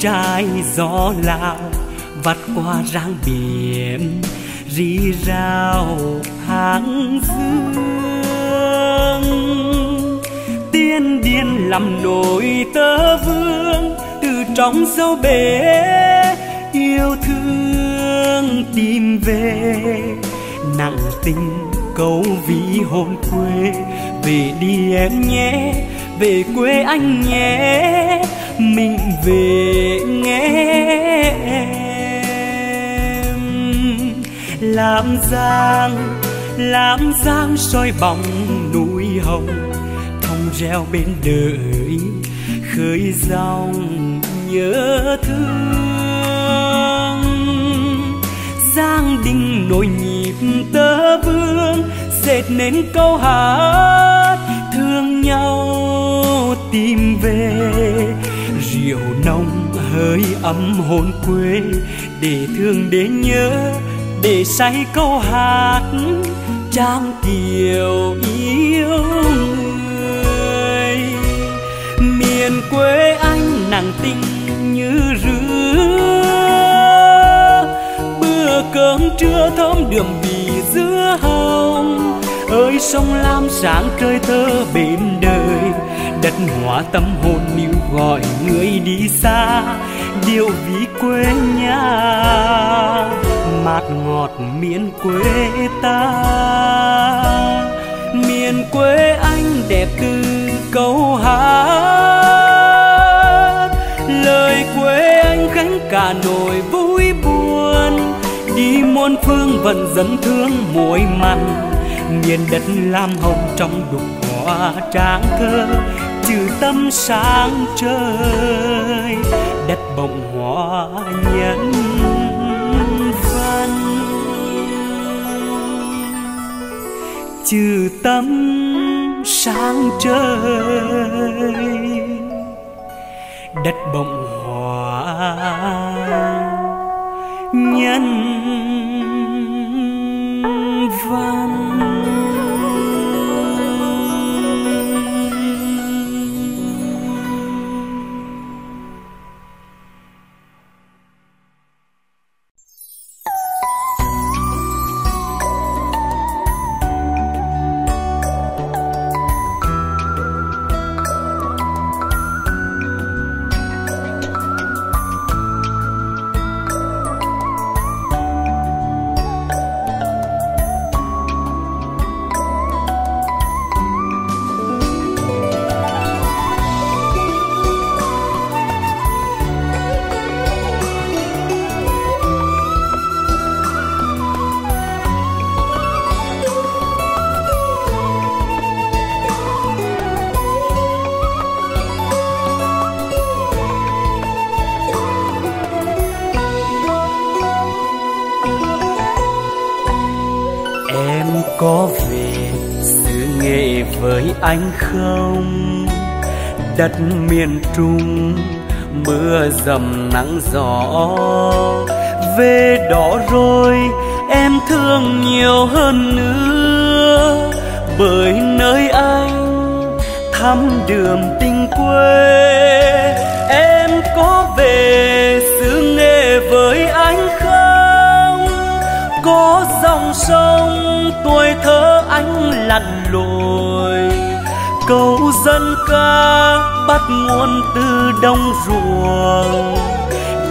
Trái trai gió lao vắt qua rang biển, rì rào hàng dương. Tiên điên làm nổi tơ vương, từ trong sâu bể yêu thương tìm về. Nặng tình câu ví hồn quê, về đi em nhé, về quê anh nhé mình về nghe em. Làm giang làm giang soi bóng núi hồng, thông reo bên đời, khơi dòng nhớ thương. Giang đình nổi nhịp tơ vương, dệt nên câu hát, thương nhau tìm về hơi ấm hồn quê, để thương để nhớ, để say câu hát trang kiều yêu người. Miền quê anh nàng tinh như rứa, bữa cơm trưa thơm đượm bì dứa hồng. Ơi, sông lam sáng trời thơ bên đời, đất hóa tâm hồn níu gọi người đi xa điều ví quê nhà mạt ngọt miền quê ta. Miền quê anh đẹp từ câu hát, lời quê anh gánh cả nỗi vui buồn. Đi muôn phương vẫn dẫn thương muối mặn, miền đất lam hồng trong đục hoa tráng thơ, trừ tâm sáng trời đất bồng hoa nhân văn. Chữ tâm sáng trời đất bồng hoa nhân đất miền trung, mưa dầm nắng gió. Về đó rồi em thương nhiều hơn nữa, bởi nơi anh thăm đường tình quê. Em có về xứ nghệ với anh không? Có dòng sông tuổi thơ anh lặn lội câu dân ca bắt nguồn từ đông ruộng.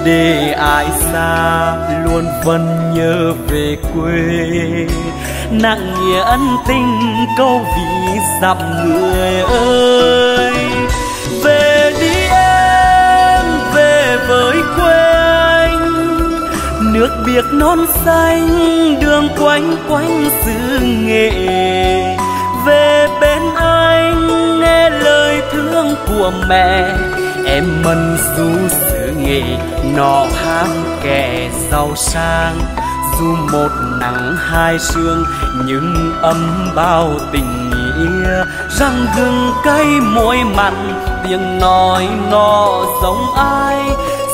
Để ai xa luôn vẫn nhớ về quê. Nặng nghĩa ân tình câu vì dặm người ơi. Về đi em, về với quê anh nước biếc non xanh, đường quanh quanh xứ nghệ. Về thương của mẹ. Em mân du xứ nghệ nọ ham kẻ giàu sang. Dù một nắng hai sương, nhưng ấm bao tình nghĩa. Răng gừng cay môi mặn, tiếng nói nó giống ai?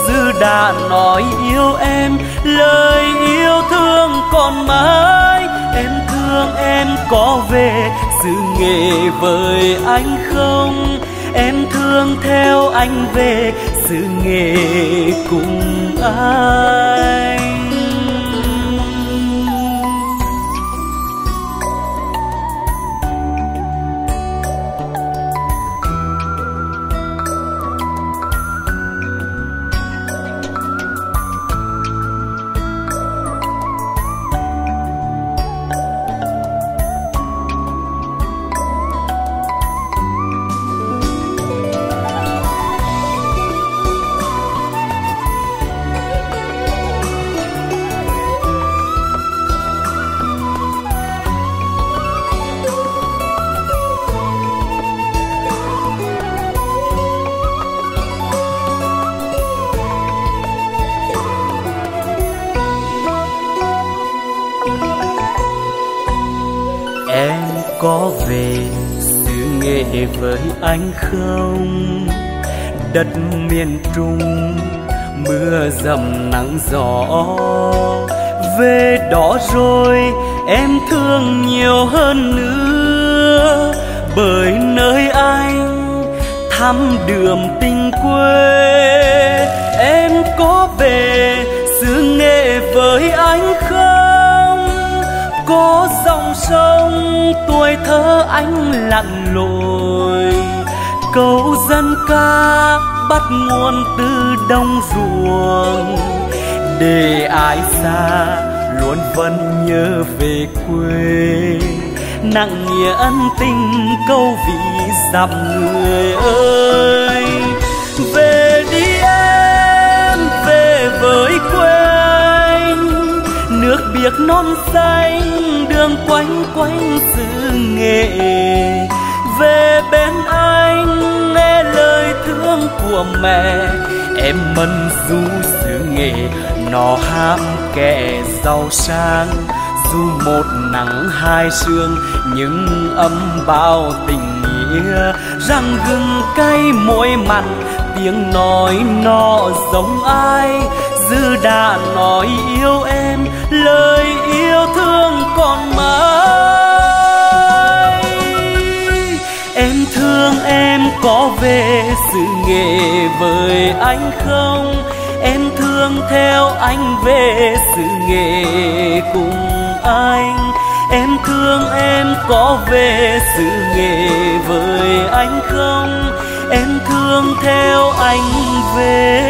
Dư đã nói yêu em, lời yêu thương còn mãi. Em thương em có về, sự nghệ với anh không? Em thương theo anh về sự nghề cùng anh với anh không? Đất miền trung, mưa dầm nắng gió. Về đó rồi, em thương nhiều hơn nữa. Bởi nơi anh thăm đường tình quê. Em có về xứ nghệ với anh không? Có dòng sông, tuổi thơ anh lặn lội câu dân ca bắt nguồn từ đông ruộng. Để ai xa luôn vẫn nhớ về quê. Nặng nghĩa ân tình câu vị dặm người ơi. Về đi em, về với quê anh nước biếc non xanh đường quanh quanh xứ nghệ về bên anh, nghe lời thương của mẹ. Em mân du xứ nghệ nó ham kẻ giàu sang. Dù một nắng hai sương, nhưng âm bao tình nghĩa. Răng gừng cay môi mặn, tiếng nói nó giống ai. Dư đã nói yêu em, lời yêu thương còn mãi. Thương em có về sự nghề với anh không em thương theo anh về sự nghề cùng anh em thương em có về sự nghề với anh không em thương theo anh về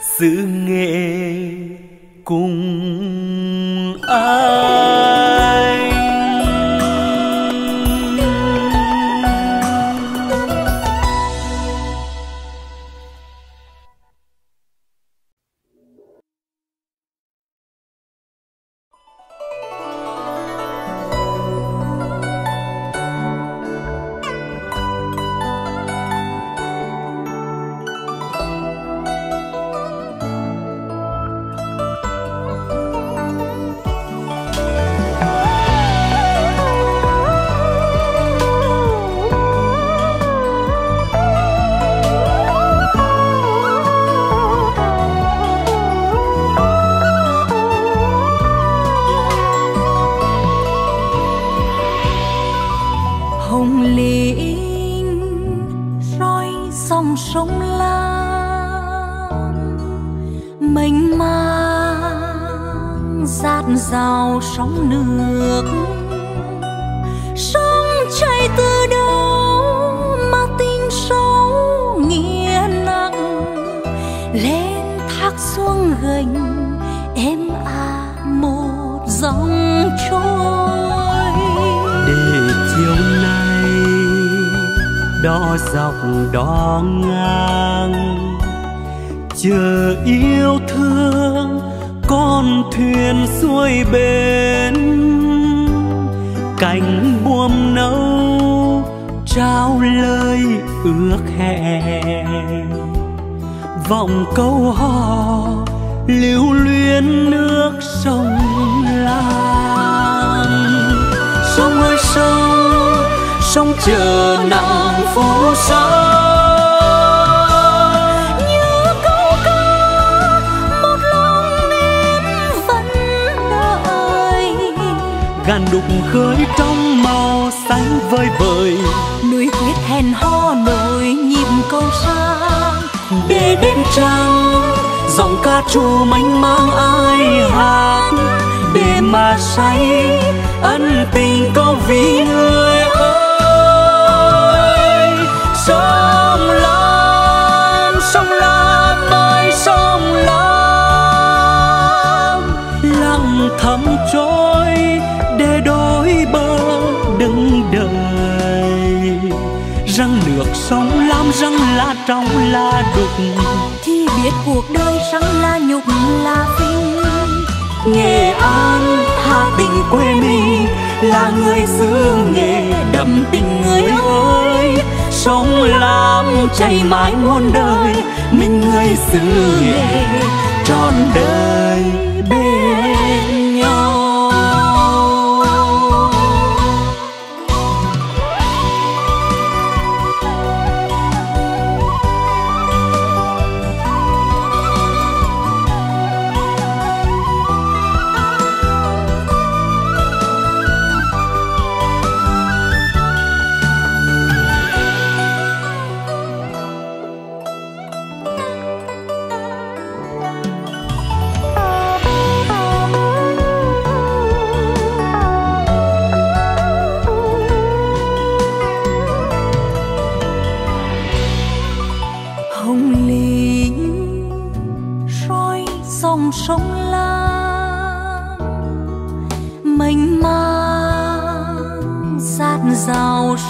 sự nghề.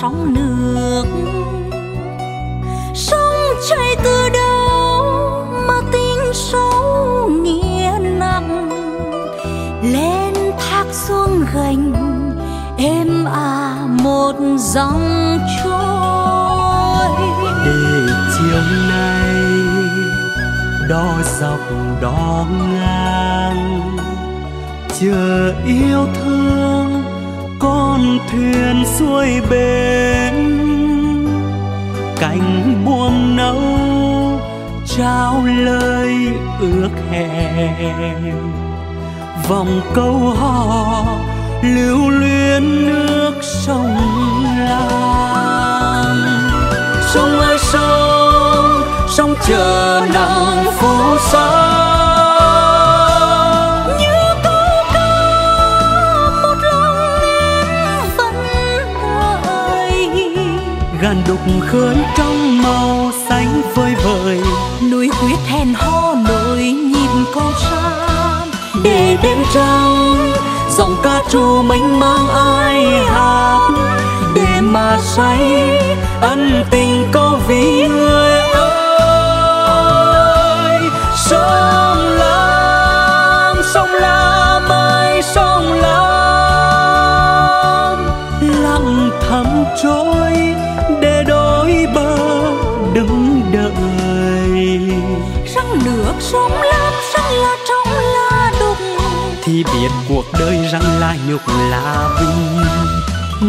Sóng nước. Sông chảy từ đâu mà tình sâu nghĩa nặng lên thác xuống gành em à một dòng trôi để chiều nay đo dọc đo ngang, chờ yêu thương thuyền xuôi bến. Cánh buồm nâu trao lời ước hẹn. Vòng câu hò, lưu luyến nước sông lam. Sông ơi, sông sông chờ nắng phú sa đục khơi trong màu xanh vơi vời. Núi quyết hẹn hò nổi nhịp câu sang để đêm trăng giọng ca trù mênh mang ai hát. Để mà say ân tình có vì người ơi. Sông lam sông lam ơi sông lam. Lặng thầm trôi biết cuộc đời răng là nhục là vinh.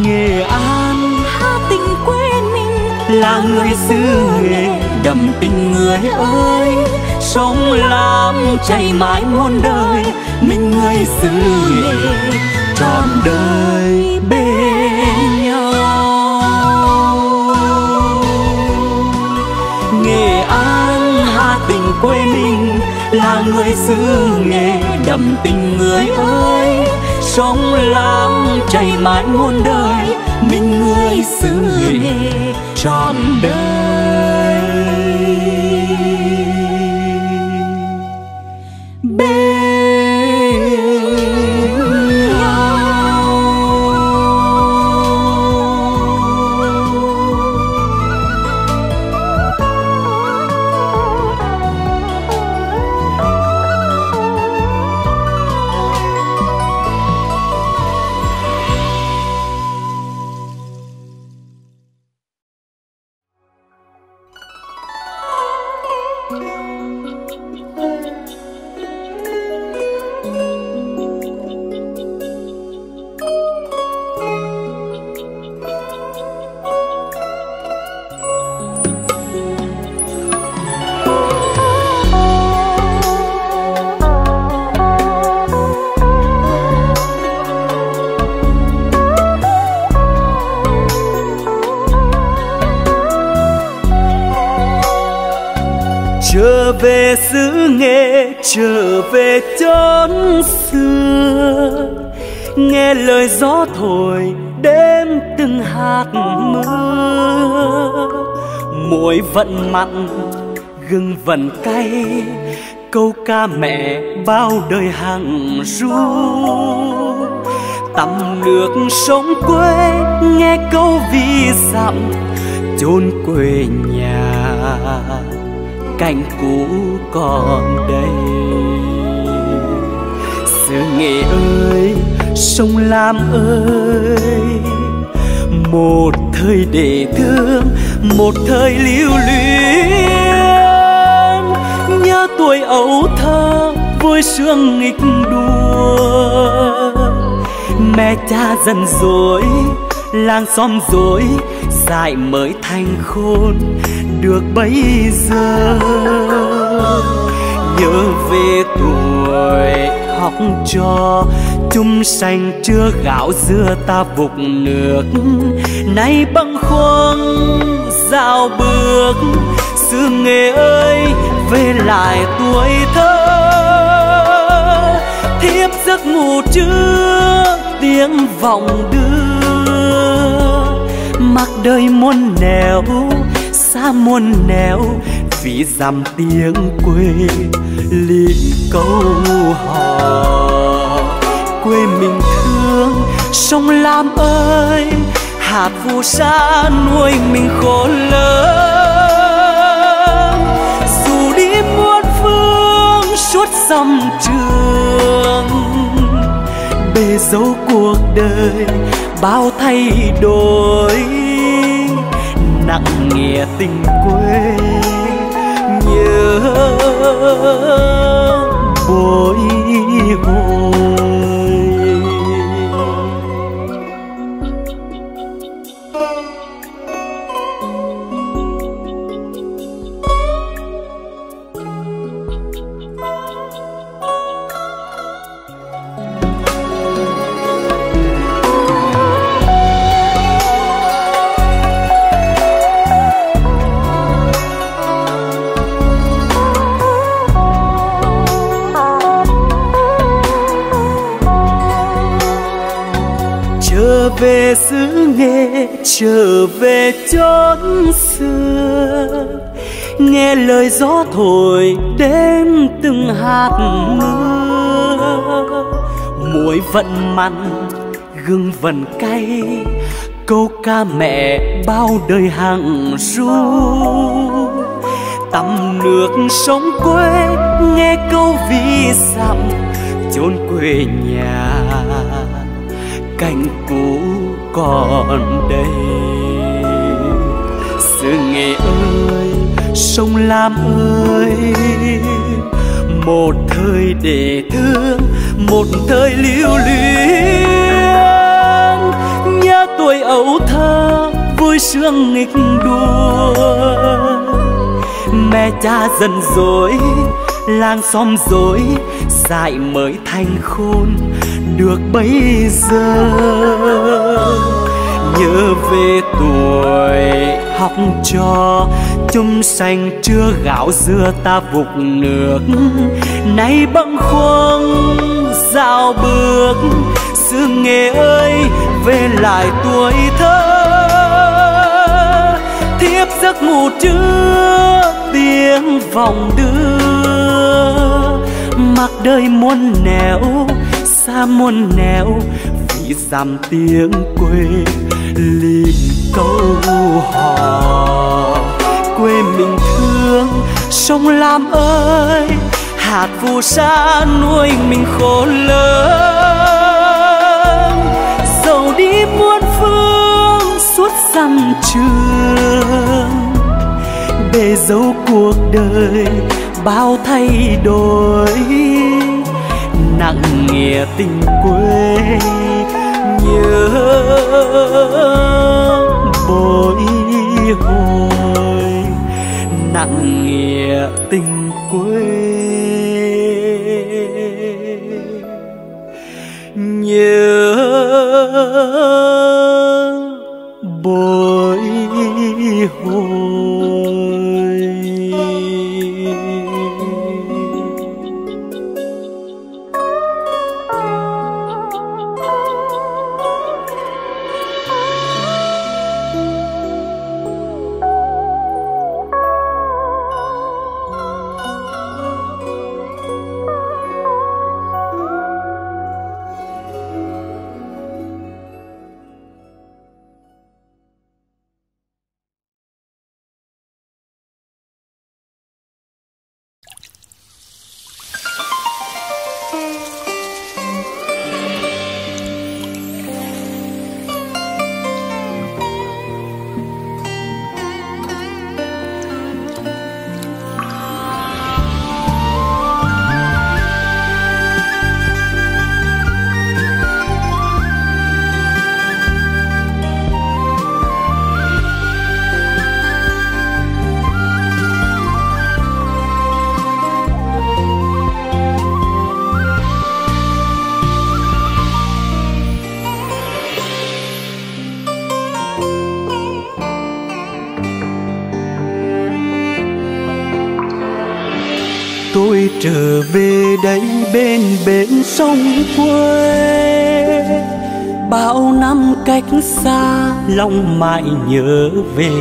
Nghệ an hà tình quê mình là người xứ nghệ đậm tình người ơi. Sông lam chảy mãi muôn đời, mình người xứ nghệ, trọn đời bên nhau. Nghệ là người xứ nghề đậm tình người ơi. Sống lam chảy mãi muôn đời, mình người xứ nghề trọn đời. Gió thổi, đêm từng hạt mưa. Muối vẫn mặn, gừng vẫn cay, câu ca mẹ bao đời hàng ru. Tắm nước sông quê, nghe câu vi dặm chôn quê nhà cảnh cũ còn đây sự nghệ ơi sông lam ơi. Một thời để thương, một thời lưu luyến. Nhớ tuổi ấu thơ, vui sướng nghịch đùa mẹ cha dần dối, làng xóm dối, dại mới thành khôn, được bây giờ. Nhớ về tuổi học trò chung sành chưa gạo dưa ta vục nước. Nay băng khoang dạo bước xưa nghề ơi, về lại tuổi thơ. Thiếp giấc ngủ chưa tiếng vọng đưa. Mặc đời muôn nẻo, xa muôn nẻo, vì dằm tiếng quê, ly câu hò quê mình thương. Sông lam ơi, hạt phù sa nuôi mình khổ lớn. Dù đi muôn phương suốt dòng trường, bề dấu cuộc đời bao thay đổi. Nặng nghĩa tình quê, nhớ bồi hồi. Trở về chốn xưa. Nghe lời gió thổi đêm từng hạt mưa. Muối vẫn mặn, gừng vẫn cay, câu ca mẹ bao đời hàng ru. Tắm nước sông quê, nghe câu vi dặm chốn quê nhà. Cảnh cũ còn đây xứ ơi, sông lam ơi. Một thời để thương, một thời lưu luyến. Nhớ tuổi ấu thơ, vui sướng nghịch đua. Mẹ cha dần dối làng xóm dối dại mới thành khôn. Được bây giờ, nhớ về tuổi học trò. Chum xanh chưa gạo dưa ta vục nước. Nay bâng khuâng dạo bước. Xưa nghề ơi, về lại tuổi thơ. Thiếp giấc ngủ trước, tiếng vòng đưa. Mặc đời muôn nẻo, xa muôn nẻo, vì dằm tiếng quê ly câu hò. Quê mình thương, sông lam ơi, hạt phù sa nuôi mình khổ lớn. Dầu đi muôn phương, suốt dặm trường. Bề dấu cuộc đời, bao thay đổi. Nặng nghĩa tình quê, nhớ bồi hồi. Nặng nghĩa tình quê trở về đây bên bến sông quê. Bao năm cách xa, lòng mãi nhớ về.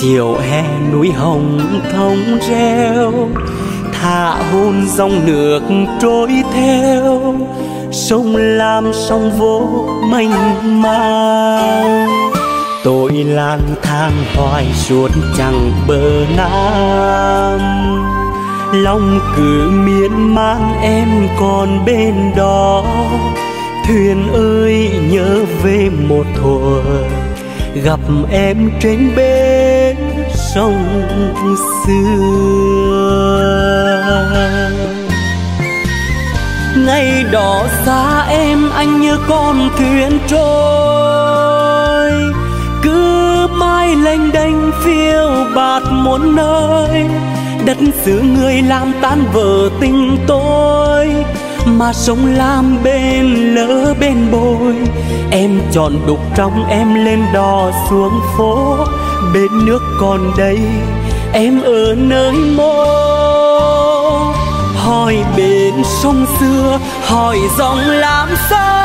Chiều hè núi hồng thông reo, thả hôn dòng nước trôi theo. Sông lam sông vô mênh mang. Tôi lang thang hoài suốt chẳng bờ nam lòng cứ miên man em còn bên đó. Thuyền ơi, nhớ về một thuở gặp em trên bến sông xưa ngày đó xa em, anh như con thuyền trôi. Cứ mãi lênh đênh phiêu bạt muôn nơi đất xứ người làm tan vỡ tình tôi, mà sông làm bên lỡ bên bồi. Em chọn đục trong em lên đò xuống phố, bên nước còn đây em ở nơi mô. Hỏi bên sông xưa, hỏi dòng làm sai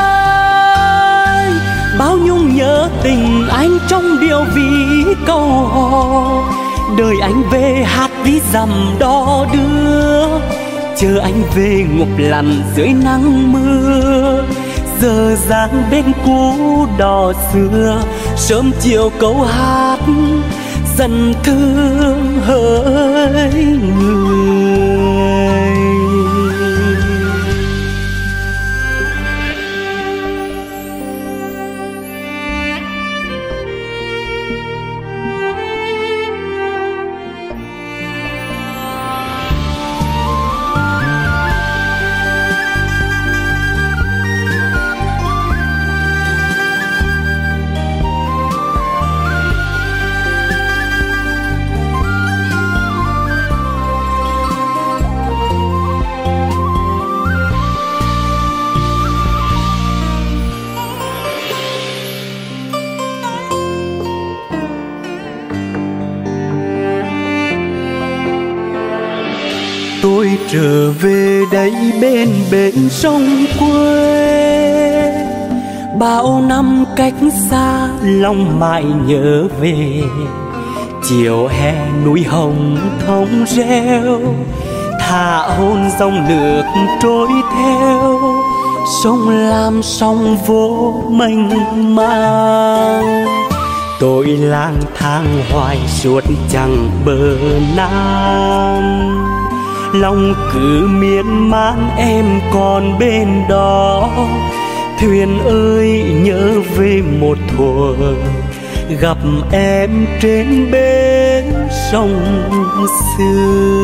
bao nhung nhớ tình anh trong điều vì câu hò. Đời anh về hát ví dặm đo đưa, chờ anh về ngục lằn dưới nắng mưa. Giờ dáng bên cũ đò xưa, sớm chiều câu hát, dần thương hỡi người. Đây bên bên sông quê. Bao năm cách xa, lòng mãi nhớ về. Chiều hè núi hồng thông reo, thả hôn dòng nước trôi theo. Sông lam sông vô mênh mang. Tôi lang thang hoài suốt chẳng bờ nam lòng cứ miên man em còn bên đó. Thuyền ơi, nhớ về một thuở, gặp em trên bến sông xưa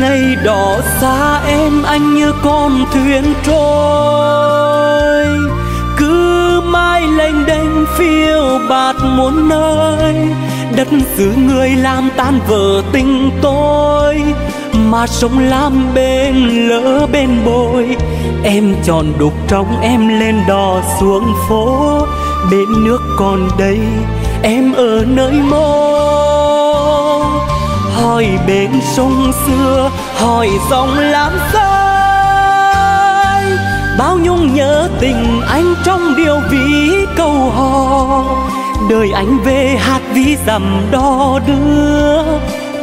ngày đỏ xa em anh như con thuyền trôi, cứ mãi lênh đênh phiêu bạt muôn nơi đất xứ người làm tan vỡ tình tôi, mà sông lam bên lỡ bên bồi. Em chọn đục trong em lên đò xuống phố, bên nước còn đây em ở nơi mô. Hỏi bên sông xưa, hỏi dòng lam sai bao nhung nhớ tình anh trong điều ví câu hò đời anh về hát ví dầm đo đưa.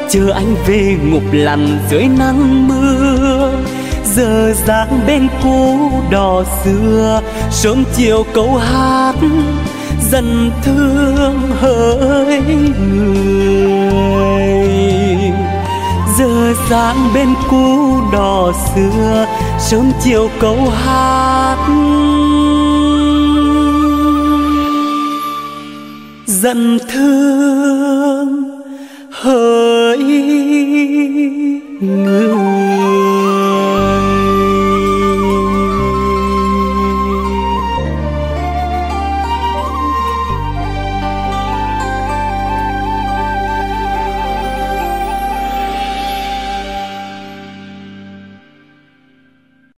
Chờ anh về ngục lằn dưới nắng mưa. Giờ dáng bên cũ đò xưa. Sớm chiều câu hát dần thương hỡi người. Giờ dáng bên cũ đò xưa. Sớm chiều câu hát dần thương.